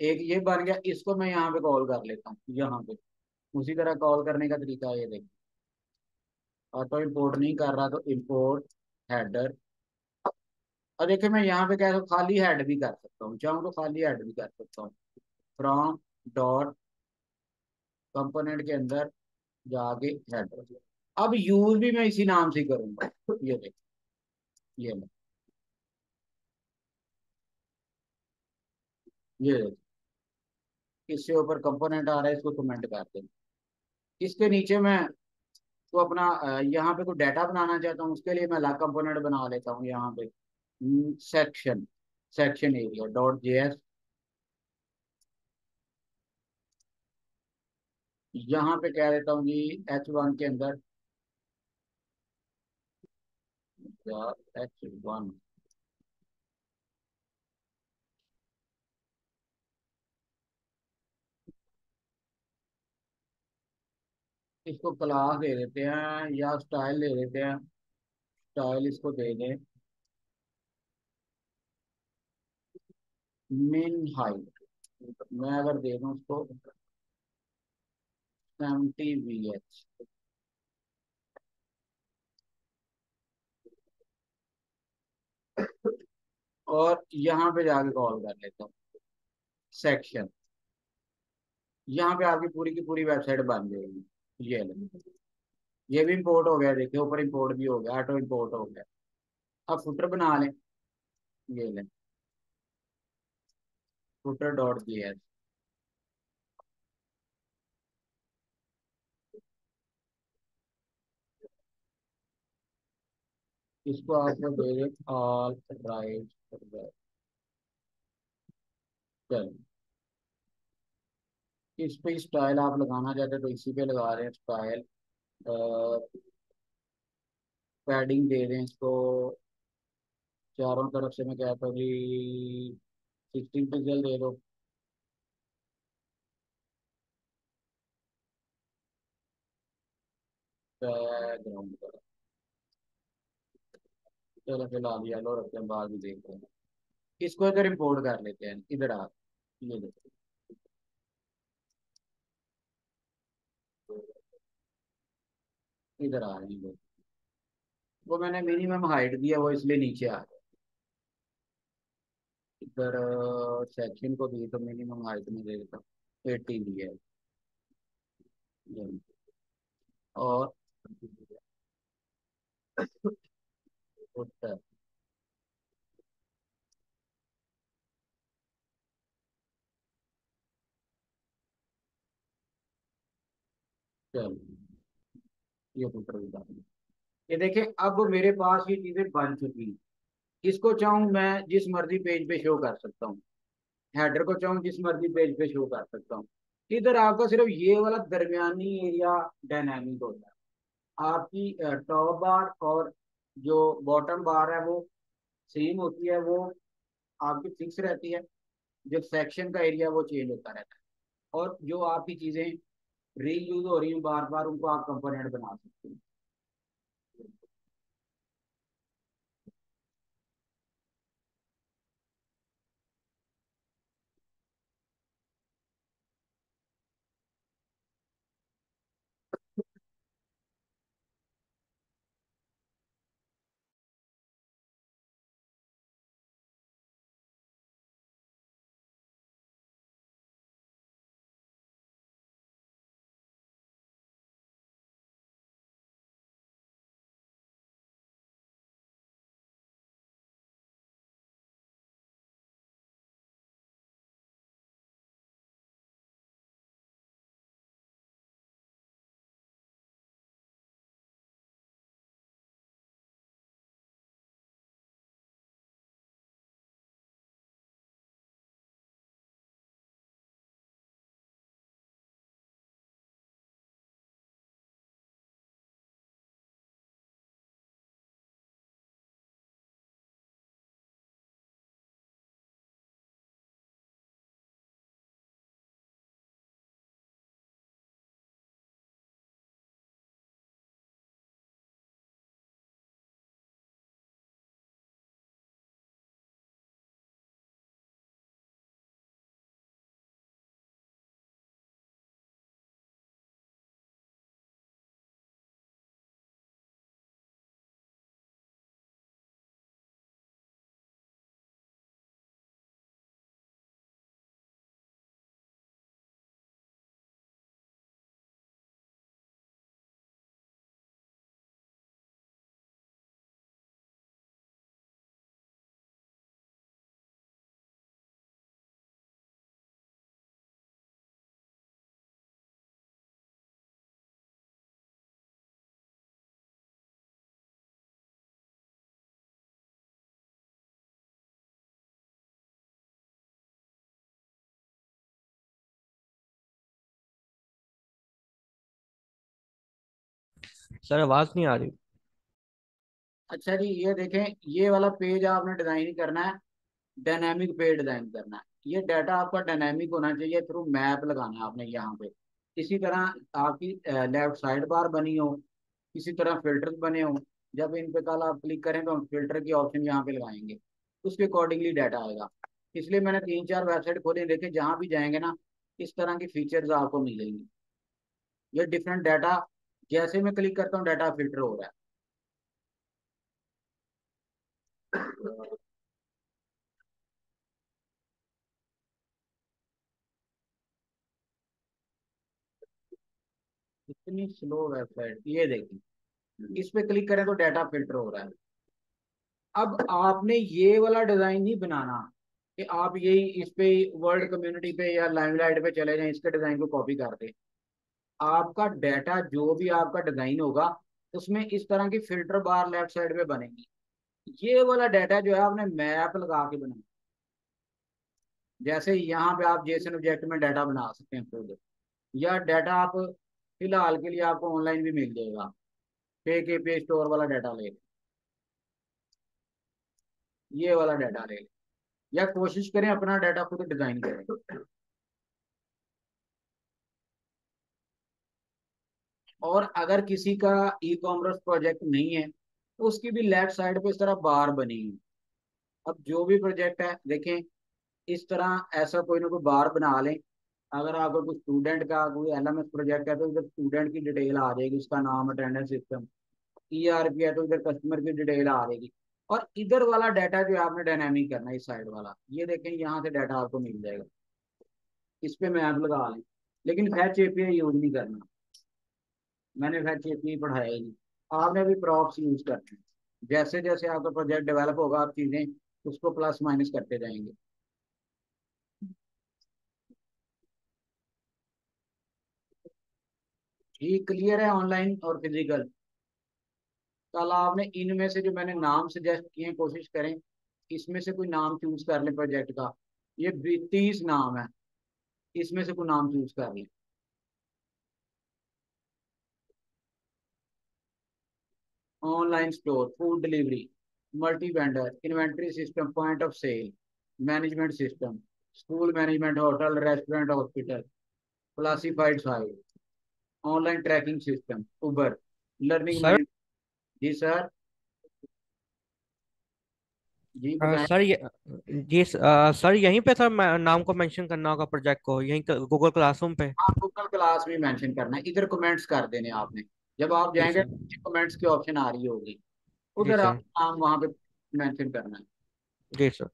एक ये बन गया, इसको मैं यहाँ पे कॉल कर लेता हूँ, यहाँ पे। उसी तरह कॉल करने का तरीका ये देख। और तो इम्पोर्ट नहीं कर रहा तो इम्पोर्ट हेडर और देखिए, मैं यहाँ पे कह क्या खाली हेड भी कर सकता हूँ। चाहूँ तो खाली हेड भी कर सकता हूँ। फ्रॉम डॉट कंपोनेंट के अंदर जाके हेडर अब यूज़ भी मैं इसी नाम से करूँगा। ये देख ये देख। ये इससे ऊपर कंपोनेंट आ रहा है, इसको कमेंट करते हैं इसके नीचे मैं तो अपना यहाँ पे कोई डाटा बनाना चाहता हूँ, उसके लिए मैं अलग कंपोनेंट बना लेता हूँ यहाँ पे। Section section area dot J S यहाँ पे कह देता हूँ जी एच वन के अंदर। एच वन इसको क्लास दे देते हैं या स्टाइल दे देते हैं। स्टाइल इसको दे दें। मिन हाइट मैं अगर दे दूँ उसको और यहाँ पे जाके कॉल कर लेता हूँ। सेक्शन यहाँ पे आपकी पूरी की पूरी वेबसाइट बन जाएगी। ये ये भी इंपोर्ट हो गया, देखिए, ऊपर इंपोर्ट भी हो गया ऑटो इंपोर्ट हो गया। अब फुटर बना लें। ये लें। फुटर डॉट जी एस इसको आपको दे दें ऑल राइट चलो। इस पे स्टाइल आप लगाना चाहते हैं तो इसी पे लगा रहे हैं स्टाइल पैडिंग दे दें इसको। चारों तरफ़ से मैं कहता हूँ जी सिक्सटीन पिक्सल दे दो। बैकग्राउंड कलर चलो फ़िलहाल येलो रखते हैं बाद में देखते हैं। इसको इधर इम्पोर्ट कर लेते हैं, इधर आ, ये देखो। इधर आ रहे हैं। वो मैंने मिनिमम हाइट दिया, वो इसलिए नीचे आ गया इधर सेक्शन को दी तो मिनिमम हाइट में दे देता एट्टी दी है। और चलो, ये फुटर ये देखें अब मेरे पास ये चीज़ें बन चुकी इसको चाहूँ मैं जिस मर्ज़ी पेज पे शो कर सकता हूँ? हेडर को चाहूँ जिस मर्ज़ी पेज पे शो कर सकता हूँ। इधर आपका सिर्फ़ ये वाला दरमियानी एरिया डायनामिक होता है। आपकी टॉप बार और जो बॉटम बार है वो सेम होती है, वो आपकी फिक्स रहती है। जो सेक्शन का एरिया वो चेंज होता रहता है। और जो आपकी चीज़ें री यूज़ हो रही हैं, बार बार उनको आप कंपोनेंट बना सकते हैं। सर, आवाज़ नहीं आ रही। अच्छा जी, ये देखें, ये वाला पेज आपने डिज़ाइन करना है डायनेमिक पेज डिज़ाइन करना है। ये डाटा आपका डायनेमिक होना चाहिए थ्रू मैप लगाना है आपने यहाँ पे। इसी तरह आपकी लेफ़्ट साइड बार बनी हो, इसी तरह फिल्टर्स बने हो, जब इन पे कल आप क्लिक करें तो हम फ़िल्टर की ऑप्शन यहाँ पे लगाएँगे। उसके अकॉर्डिंगली डाटा आएगा। इसलिए मैंने तीन चार वेबसाइट खोले, देखे, जहाँ भी जाएँगे ना, इस तरह की फीचर्स आपको मिलेंगी। ये डिफरेंट डाटा जैसे मैं क्लिक करता हूँ डाटा फ़िल्टर हो रहा है। इतनी स्लो वेबसाइट ये देखिए। इस पे क्लिक करें तो डाटा फ़िल्टर हो रहा है। अब आपने ये वाला डिज़ाइन नहीं बनाना कि आप यही इस पे वर्ल्ड कम्युनिटी पे या लाइमलाइट पे चले जाएँ, इसके डिज़ाइन को कॉपी कर दें। आपका डाटा जो भी आपका डिज़ाइन होगा, उसमें इस तरह की फ़िल्टर बार लेफ़्ट साइड पे बनेगी। ये वाला डाटा जो है आपने मैप लगा के बनाना। जैसे यहाँ पे आप जेसन ऑब्जेक्ट में डाटा बना सकते हैं खुद। या डाटा आप फ़िलहाल के लिए आपको ऑनलाइन भी मिल जाएगा। पे के पे स्टोर वाला डाटा ले लें। ये वाला डाटा ले लें। या कोशिश करें अपना डाटा खुद डिज़ाइन करें। और अगर किसी का ई कॉमर्स प्रोजेक्ट नहीं है तो उसकी भी लेफ़्ट साइड पे इस तरह बार बनी है अब जो भी प्रोजेक्ट है, देखें, इस तरह ऐसा कोई ना कोई बार बना लें। अगर आपको कोई स्टूडेंट का, कोई एल एम एस प्रोजेक्ट है तो इधर स्टूडेंट की डिटेल आ जाएगी, उसका नाम attendance system E R P है तो इधर कस्टमर की डिटेल आ जाएगी। और इधर वाला डाटा जो आपने डायनामिक करना है, इस साइड वाला, ये देखें, यहाँ से डाटा आपको मिल जाएगा। इस पे मैप लगा लें। लेकिन फैच एपीआई यूज़ नहीं करना। मैंने फैच एपीआई पढ़ाया ही नहीं आपने भी प्रॉप्स यूज़ करते हैं। जैसे जैसे आपका प्रोजेक्ट डेवलप होगा, आप चीज़ें उसको प्लस माइनस करते जाएँगे। ये क्लियर है ऑनलाइन और फ़िज़िकल कल आपने इनमें से जो मैंने नाम सजेस्ट किए, कोशिश करें, इसमें से कोई नाम चूज़ कर लें प्रोजेक्ट का। ये तीस नाम है। इसमें से कोई नाम चूज़ कर लें। Online store food delivery multi vendor inventory system point of sale management system school management hotel restaurant hospital classified site online tracking system Uber learning ji sir जी आ, सर ये जी आ, सर यहीं पे सर नाम को मेंशन करना होगा प्रोजेक्ट को यहीं गूगल क्लासरूम पे। हाँ गूगल क्लास में मेंशन करना है। इधर कमेंट्स कर देने आपने। जब आप जाएँगे कमेंट्स की ऑप्शन आ रही होगी। उधर आप नाम वहाँ पे मेंशन करना। है जी सर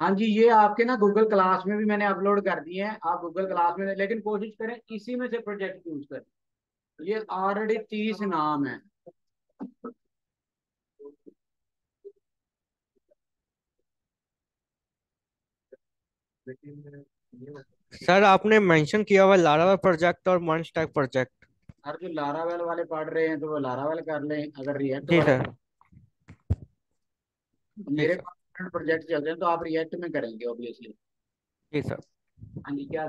हाँ जी ये आपके ना गूगल क्लास में भी मैंने अपलोड कर दिए हैं। आप गूगल क्लास में लेकिन कोशिश करें इसी में से प्रोजेक्ट यूज़ करें। ये ऑलरेडी तीस नाम है। सर आपने मेंशन किया हुआ लारावेल प्रोजेक्ट और मंच टाइप प्रोजेक्ट अगर जो लारावेल वाले पढ़ रहे हैं तो वो लारावेल कर लें अगर रिएक्ट जी सर मेरे पास डिफरेंट प्रोजेक्ट चल रहे हैं तो आप रिएक्ट में करेंगे ऑब्वियसली जी सर हाँ जी क्या?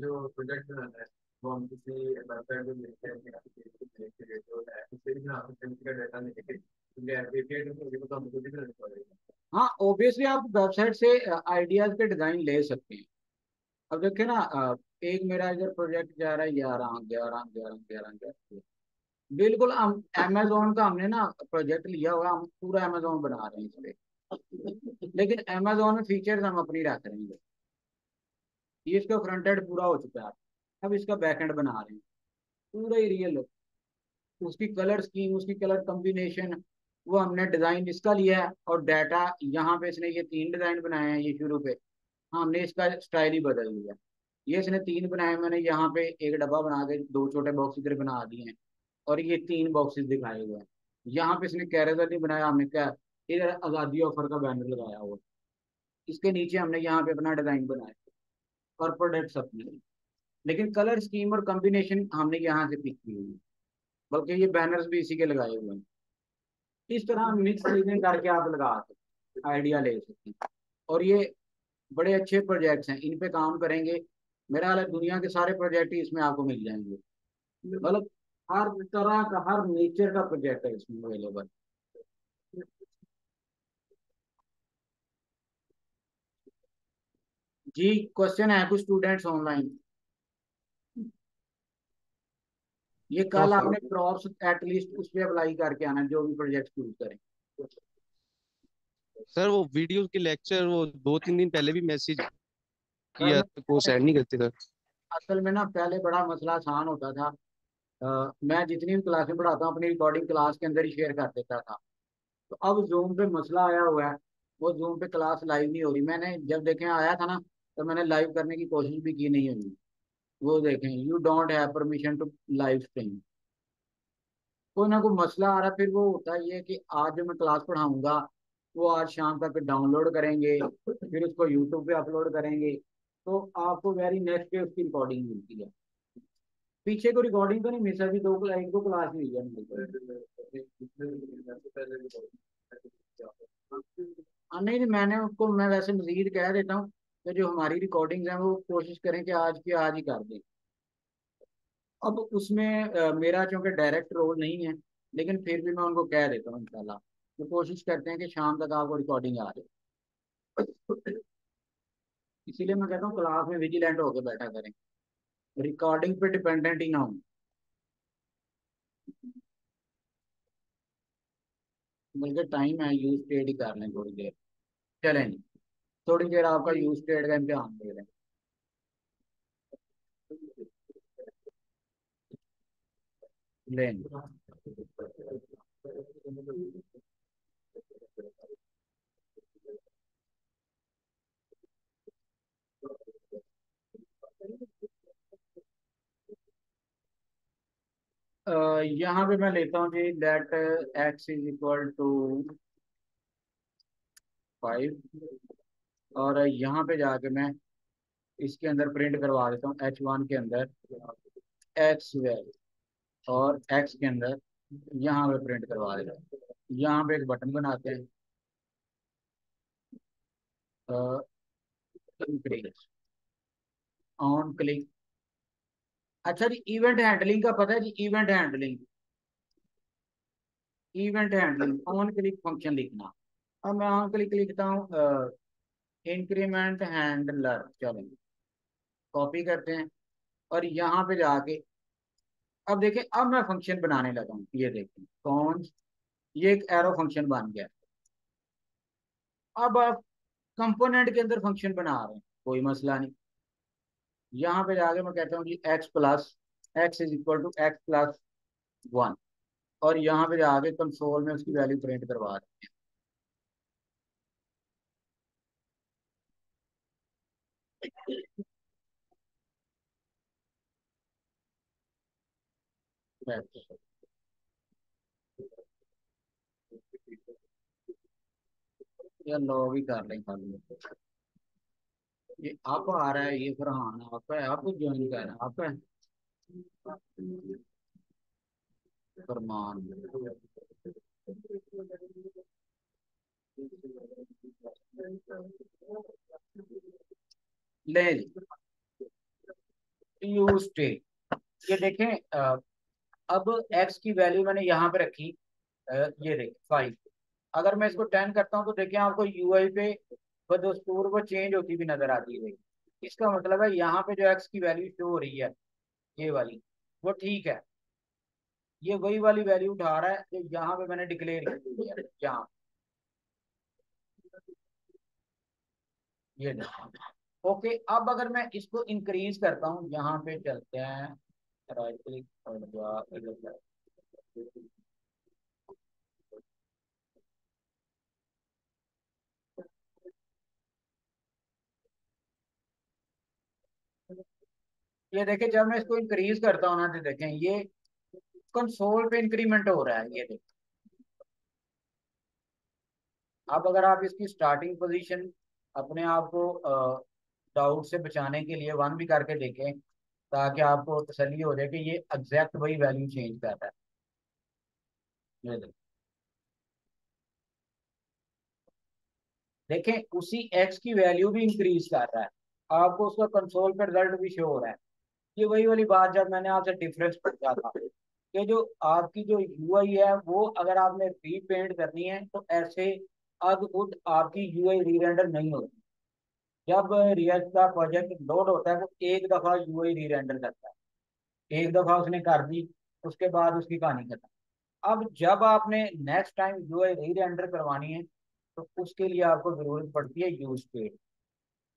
जो प्रोजेक्ट बनाना है वो हम किसी वेबसाइट पे देखते कि उससे भी आप का डाटा लेके हाँ ऑब्वियसली आप वेबसाइट से आइडियाज़ के डिज़ाइन ले सकते हैं। अब देखिए ना एक मेरा इधर प्रोजेक्ट जा रहा है ग्यारह ग्यारह ग्यारह ग्यारह ग्यारह। बिल्कुल, हम अमेजोन का हमने ना प्रोजेक्ट लिया हुआ, हम पूरा अमेजोन बना रहे हैं इसमें लेकिन अमेजोन में फीचर्स हम अपनी रख रहे हैं। ये इसका फ्रंट एंड पूरा हो चुका है। अब इसका बैक एंड बना रहे हैं। पूरा ही रियल उसकी कलर स्कीम उसकी कलर कॉम्बिनेशन वो हमने डिज़ाइन इसका लिया है और डाटा यहाँ पे इसने ये तीन डिज़ाइन बनाए हैं ये शुरू पे। हमने इसका स्टाइल ही बदल दिया। ये इसने तीन बनाए मैंने यहाँ पे एक डब्बा बना के दो छोटे बॉक्स इधर बना दिए हैं। और ये तीन बॉक्सेस दिखाए हुए हैं। यहाँ पे इसने कैरेजर नहीं बनाया, हमने क्या, इधर आज़ादी ऑफ़र का बैनर लगाया हुआ इसके नीचे हमने यहाँ पे अपना डिज़ाइन बनाया और प्रोडक्ट्स अपने लेकिन कलर स्कीम और कॉम्बिनेशन हमने यहाँ से पिक की हुई बल्कि ये बैनर्स भी इसी के लगाए हुए हैं। इस तरह मिक्स चीज़ें करके आप लगा सकते आइडिया ले सकते हैं। और ये बड़े अच्छे प्रोजेक्ट्स हैं इन पे काम करेंगे। मेरा हाल दुनिया के सारे प्रोजेक्ट ही इसमें आपको मिल जाएँगे। मतलब हर तरह का हर नेचर का प्रोजेक्ट है इसमें अवेलेबल जी क्वेश्चन है कुछ स्टूडेंट्स ऑनलाइन ये कल आपने क्रॉप्स एटलीस्ट उस पर अप्लाई करके आना जो भी प्रोजेक्ट चूज़ करें। सर वो वीडियो के लेक्चर वो दो तीन दिन पहले भी मैसेज किया तो सेंड नहीं करते सर असल में ना पहले बड़ा मसला आसान होता था। मैं जितनी भी क्लासें पढ़ाता हूँ, अपनी रिकॉर्डिंग क्लास के अंदर ही शेयर कर देता था। तो अब जूम पे मसला आया हुआ है, वो जूम पे क्लास लाइव नहीं हो रही। मैंने जब देखें, आया था ना तो मैंने लाइव करने की कोशिश भी की नहीं होगी। वो देखें you don't have permission to live stream कोई ना कोई मसला आ रहा, फिर वो होता ही है कि आज जो मैं क्लास पढ़ाऊँगा, वो आज शाम तक डाउनलोड करेंगे, फिर उसको यूट्यूब पे अपलोड करेंगे। तो आपको वेरी नेक्स्ट डे उसकी रिकॉर्डिंग मिलती है। पीछे को रिकॉर्डिंग तो नहीं मिस अभी दो एक दो क्लास हुई है हाँ नहीं मैंने उसको मैं वैसे मजीद कह देता हूँ कि जो हमारी रिकॉर्डिंग्स हैं वो कोशिश करें कि आज की आज ही कर दें। अब उसमें आ, मेरा चूँकि डायरेक्ट रोल नहीं है लेकिन फिर भी मैं उनको कह देता हूँ इंशाल्लाह तो कोशिश करते हैं कि शाम तक आपको रिकॉर्डिंग आ जाए। इसीलिए मैं कहता हूँ क्लास में विजिलेंट होकर बैठा करें। रिकॉर्डिंग पे डिपेंडेंट ही ना हो। बल्कि टाइम है यूज़ पेड ही कर लें थोड़ी देर। चलें थोड़ी देर आपका यूज़ पेड का इम्तिहान दे रहे हैं। यहाँ पे मैं लेता हूँ जी that x is equal to five और यहाँ पे जाके मैं इसके अंदर प्रिंट करवा देता हूँ एच वन के अंदर एक्स वैल्यू और एक्स के अंदर यहाँ पे प्रिंट करवा देता हूँ। यहाँ पे एक बटन बनाते हैं। ऑन क्लिक अच्छा जी इवेंट हैंडलिंग का पता है जी event handling event handling on click function लिखना। अब मैं ऑन क्लिक लिखता हूँ इंक्रीमेंट हैंडलर चलेंगे कॉपी करते हैं, और यहाँ पे जाके, अब देखें अब मैं फ़ंक्शन बनाने लगा हूँ, ये देखें कौन? ये एक एरो फ़ंक्शन बन गया। अब आप कंपोनेंट के अंदर फ़ंक्शन बना रहे हैं, कोई मसला नहीं। यहाँ पे जाके मैं कहता हूँ कि x plus x is equal to x plus one और यहाँ पे जाके कंसोल में उसकी वैल्यू प्रिंट करवा देते हैं। या लॉग ही कर लें खाली। ये आप आ रहा है, ये फरहान आप है, आप ज्वाइन कर रहे आप है? फरमान ले यू स्टे ये देखें अब एक्स की वैल्यू मैंने यहाँ पे रखी ये देखें फाइव अगर मैं इसको टेन करता हूँ तो देखें आपको यू आई पे बदस्तूर वो चेंज होती भी नज़र आती है इसका मतलब है, यहाँ पे जो x की वैल्यू शो हो रही है, ये वाली, वो ठीक है। ये वही वाली वैल्यू उठा रहा है, जो यहाँ पे मैंने डिक्लेयर की है, यहाँ। ये ओके अब अगर मैं इसको इंक्रीज करता हूँ, यहाँ पे चलते हैं। राइट क्लिक ये देखें, जब मैं इसको इंक्रीज करता हूँ ना तो देखें, ये कंसोल पे इंक्रीमेंट हो रहा है, ये देखें। अब अगर आप इसकी स्टार्टिंग पोजीशन अपने आप को डाउट से बचाने के लिए वन भी करके देखें, ताकि आपको तसली हो जाए कि ये एग्जैक्ट वही वैल्यू चेंज कर रहा है। ये देखें। देखें, उसी एक्स की वैल्यू भी इंक्रीज कर रहा है। आपको उसका कंसोल पर रिज़ल्ट भी शो हो रहा है। ये वही वाली बात जब मैंने आपसे डिफरेंस पूछा था कि जो आपकी जो यूआई है, वो अगर आपने रीपेंट करनी है तो ऐसे अद उद आपकी यूआई री रेंडर नहीं होती। जब रियल का प्रोजेक्ट लोड होता है, वो एक दफ़ा यूआई री रेंडर करता है। एक दफ़ा उसने कर दी, उसके बाद उसकी कहानी खत्म। अब जब आपने next time UI rerender करवानी है तो उसके लिए आपको ज़रूरत पड़ती है यूज़ पेड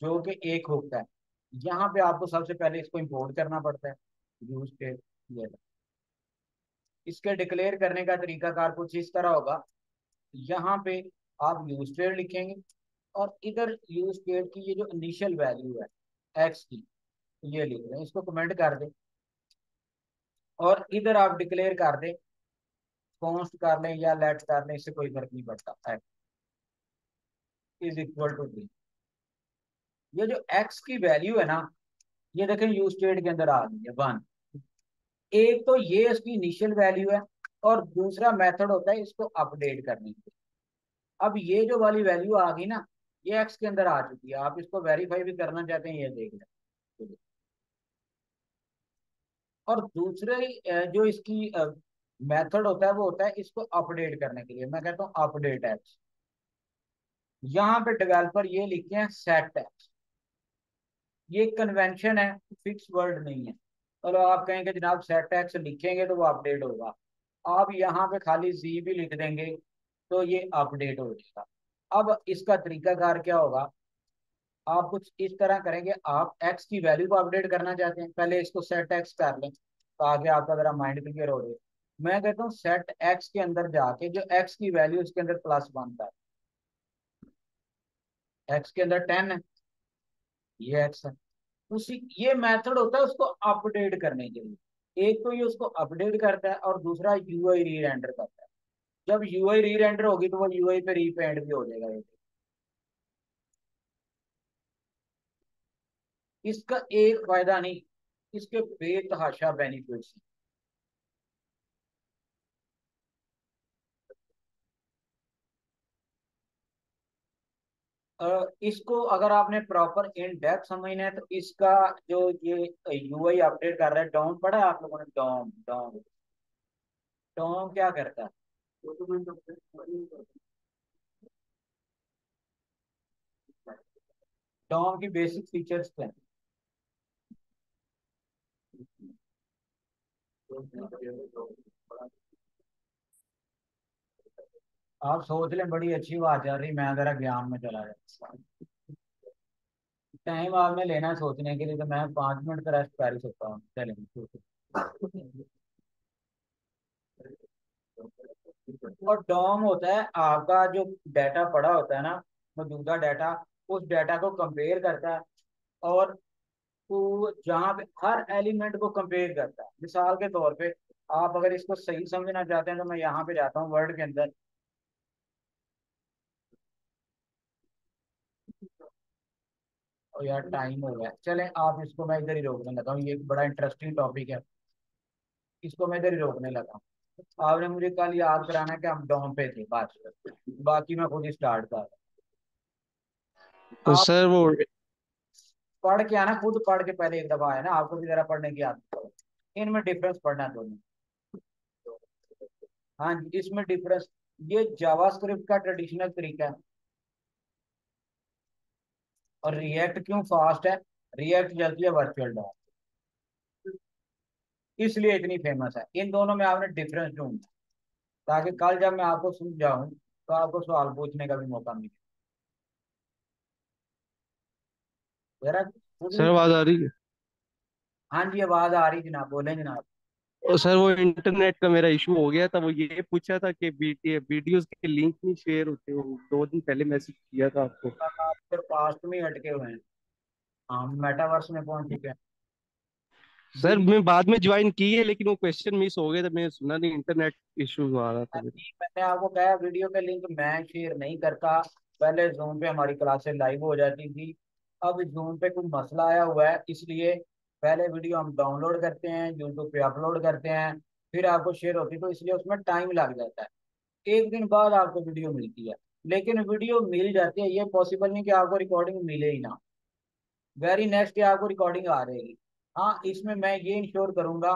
जो कि एक होता है। यहाँ पे आपको सबसे पहले इसको इंपोर्ट करना पड़ता है यूज़ पेड ये। इसके डिक्लेयर करने का तरीकाकार कुछ इस तरह होगा, यहाँ पे आप यूज़ पेड लिखेंगे और इधर यूज़ पेड की ये जो इनिशियल वैल्यू है एक्स की, ये लिख दें इसको कमेंट कर दें। और इधर आप डिक्लेयर कर दें कॉन्स्ट कर लें या लेट कर लें, इससे कोई फ़र्क नहीं पड़ता x is equal to three ये जो एक्स की वैल्यू है ना, ये देखें यू स्टेट के अंदर आ गई है वन एक तो ये इसकी इनिशियल वैल्यू है और दूसरा मेथड होता है इसको अपडेट करने के अब ये जो वाली वैल्यू आ गई ना, ये एक्स के अंदर आ चुकी है. आप इसको वेरीफाई भी करना चाहते हैं, ये देख लें. और दूसरे जो इसकी मेथड होता है, वो होता है इसको अपडेट करने के लिए. मैं कहता हूँ अपडेट एक्स यहाँ पे डेवलपर ये लिखते हैं सेट एक्स ये कन्वेंशन है फिक्स वर्ड नहीं है। चलो तो आप कहेंगे, जनाब सेट एक्स लिखेंगे तो वो अपडेट होगा। आप यहाँ पे खाली जी भी लिख देंगे तो ये अपडेट हो जाएगा। अब इसका तरीकाकार क्या होगा? आप कुछ इस तरह करेंगे, आप एक्स की वैल्यू को अपडेट करना चाहते हैं, पहले इसको सेट एक्स कर लें तो आगे आपका जरा माइंड क्लियर हो जाए मैं कहता हूँ सेट एक्स के अंदर जाके, जो एक्स की वैल्यू उसके अंदर प्लस वन था एक्स के अंदर टेन है, ये एक्स है। उसी, ये मेथड होता है उसको अपडेट करने के लिए। एक तो ये उसको अपडेट करता है और दूसरा यूआई री रेंडर करता है। जब यूआई री रेंडर होगी तो वो यूआई पे रीपेंट भी हो जाएगा। ये इसका एक फ़ायदा नहीं, इसके बेतहाशा बेनिफिट्स इसको अगर आपने प्रॉपर इन डेप्थ समझना है तो इसका जो ये यूआई अपडेट कर रहा है डॉम पढ़ा है आप लोगों ने? डॉम डॉम डॉम क्या करता है? डॉम की बेसिक फीचर्स क्या है? आप सोच लें, बड़ी अच्छी बात चल रही, मैं जरा ज्ञान में चला जाता टाइम आपने लेना है सोचने के लिए तो मैं पाँच मिनट का रेस्ट कर सकता हूँ। चलेंगे और डॉम होता है, आपका जो डाटा पड़ा होता है ना, मौजूदा डाटा उस डाटा को कंपेयर करता है और जहाँ पे हर एलिमेंट को कंपेयर करता है। मिसाल के तौर पे आप अगर इसको सही समझना चाहते हैं तो मैं यहाँ पे जाता हूँ वर्ड के अंदर। और यार टाइम हो गया। चलें आप इसको मैं इधर ही रोकने लगा हूँ। ये बड़ा इंटरेस्टिंग टॉपिक है। इसको मैं इधर ही रोकने लगा हूँ। आपने मुझे कल याद कराना कि हम डॉम पे थे बात बाकी मैं खुद ही स्टार्ट कर तो सर वो पढ़ के आना खुद पढ़ के पहले एक दफ़ा है ना आपको भी जरा पढ़ने की आदत इनमें डिफरेंस पढ़ना दोनों। हाँ जी इसमें डिफरेंस ये जावास्क्रिप्ट का ट्रेडिशनल तरीका है। और रिएक्ट क्यों फास्ट है? रिएक्ट चलती है वर्चुअल डॉट इसलिए इतनी फ़ेमस है। इन दोनों में आपने डिफरेंस ढूंढना ताकि कल जब मैं आपको समझाऊं तो आपको सवाल पूछने का भी मौका मिले। सर आवाज़ आ रही है। हाँ जी आवाज़ आ रही जनाब। बोले जनाब। सर वो इंटरनेट का मेरा इशू हो गया था वो ये पूछा था कि वीडियोस के लिंक नहीं शेयर होते वो दो दिन पहले मैसेज किया था आपको। आप फिर पास्ट में हटके हुए हैं। हम मेटावर्स में पहुँच चुके हैं? सर मैं बाद में ज्वाइन की है लेकिन वो क्वेश्चन मिस हो गया था मैंने सुना नहीं इंटरनेट इशू आ रहा था मैंने आपको कहा वीडियो के लिंक मैं शेयर नहीं करता। पहले जूम पे हमारी क्लासेस लाइव हो जाती थी। अब जूम पे कोई मसला आया हुआ है इसलिए पहले वीडियो हम डाउनलोड करते हैं यूट्यूब पे अपलोड करते हैं, फिर आपको शेयर होती है तो इसलिए उसमें टाइम लग जाता है। एक दिन बाद आपको वीडियो मिलती है, लेकिन वीडियो मिल जाती है, ये पॉसिबल नहीं कि आपको रिकॉर्डिंग मिले ही ना। वेरी नेक्स्ट डे आपको रिकॉर्डिंग आ जाएगी हाँ। इसमें मैं ये इंश्योर करूँगा,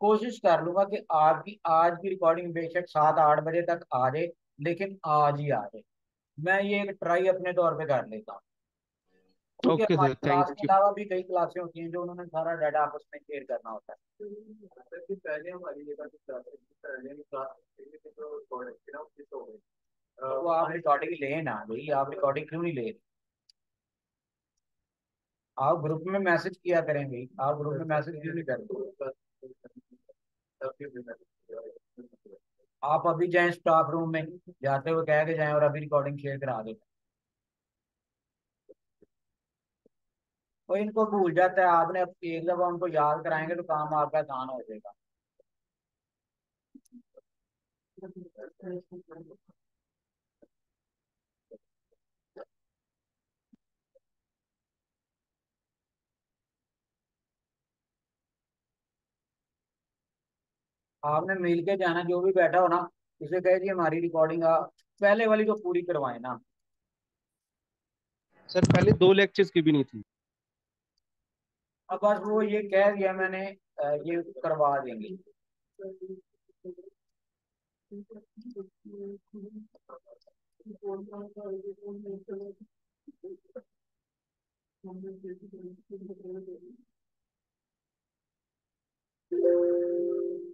कोशिश कर लूँगा कि आपकी, आज की रिकॉर्डिंग बेशक सात आठ बजे तक आ जाए, लेकिन आज ही आ जाए। मैं ये एक ट्राई अपने तौर पे कर लेता हूँ। ओके सर थैंक यू अलावा भी कई क्लासें होती हैं जो उन्होंने सारा डाटा आपस में शेयर करना होता है। पहले हमारी जगह की क्लास पहले क्लास तो तो हो तो आप रिकॉर्डिंग ले ना भाई आप रिकॉर्डिंग क्यों नहीं ले? रहे आप ग्रुप में मैसेज किया करें भाई आप ग्रुप में मैसेज क्यों नहीं करते आप अभी जाएँ स्टाफ रूम में जाते हुए कह के जाएँ और अभी रिकॉर्डिंग शेयर करा दें। तो इनको भूल जाता है, आपने एक दफ़ा उनको याद कराएँगे तो काम आपका आसान हो जाएगा। आपने मिल के जाना, जो भी बैठा हो ना, उसे कहे जी हमारी रिकॉर्डिंग पहले वाली तो पूरी करवाए ना। सर, पहले दो लेक्चर्स की भी नहीं थी। अब बस वो ये कह दिया मैंने ये करवा देंगे। (laughs)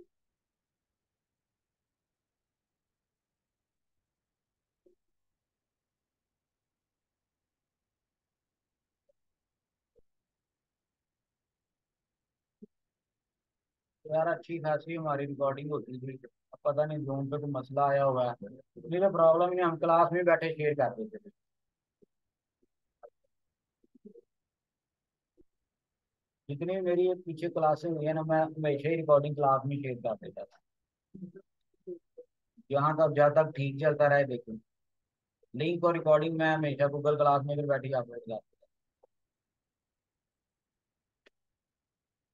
यार अच्छी खासी हमारी रिकॉर्डिंग होती थी पता नहीं जूम पे कोई मसला आया हुआ है नहीं तो प्रॉब्लम नहीं हम क्लास में बैठे शेयर कर देते थे जितनी मेरी पीछे क्लासें हुई है ना मैं हमेशा ही रिकॉर्डिंग क्लास में शेयर कर देता था यहाँ तक जब तक ठीक चलता रहे देखो लिंक और रिकॉर्डिंग मैं हमेशा गूगल क्लास में बैठी अपलोड करता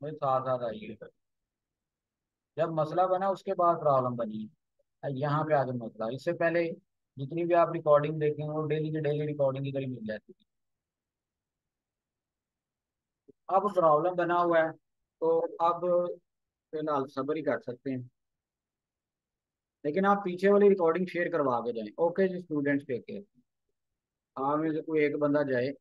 साथ साथ आइए जब मसला बना उसके बाद प्रॉब्लम बनी। है यहाँ पे आगे मसला। इससे पहले जितनी भी आप रिकॉर्डिंग देखेंगे वो डेली की डेली रिकॉर्डिंग की तरह मिल जाती थी। अब प्रॉब्लम बना हुआ है तो अब फ़िलहाल सब्र ही कर सकते हैं। लेकिन आप पीछे वाली रिकॉर्डिंग शेयर करवा के जाएँ। ओके जी स्टूडेंट्स टेक केयर आप में से कोई एक बंदा जाए।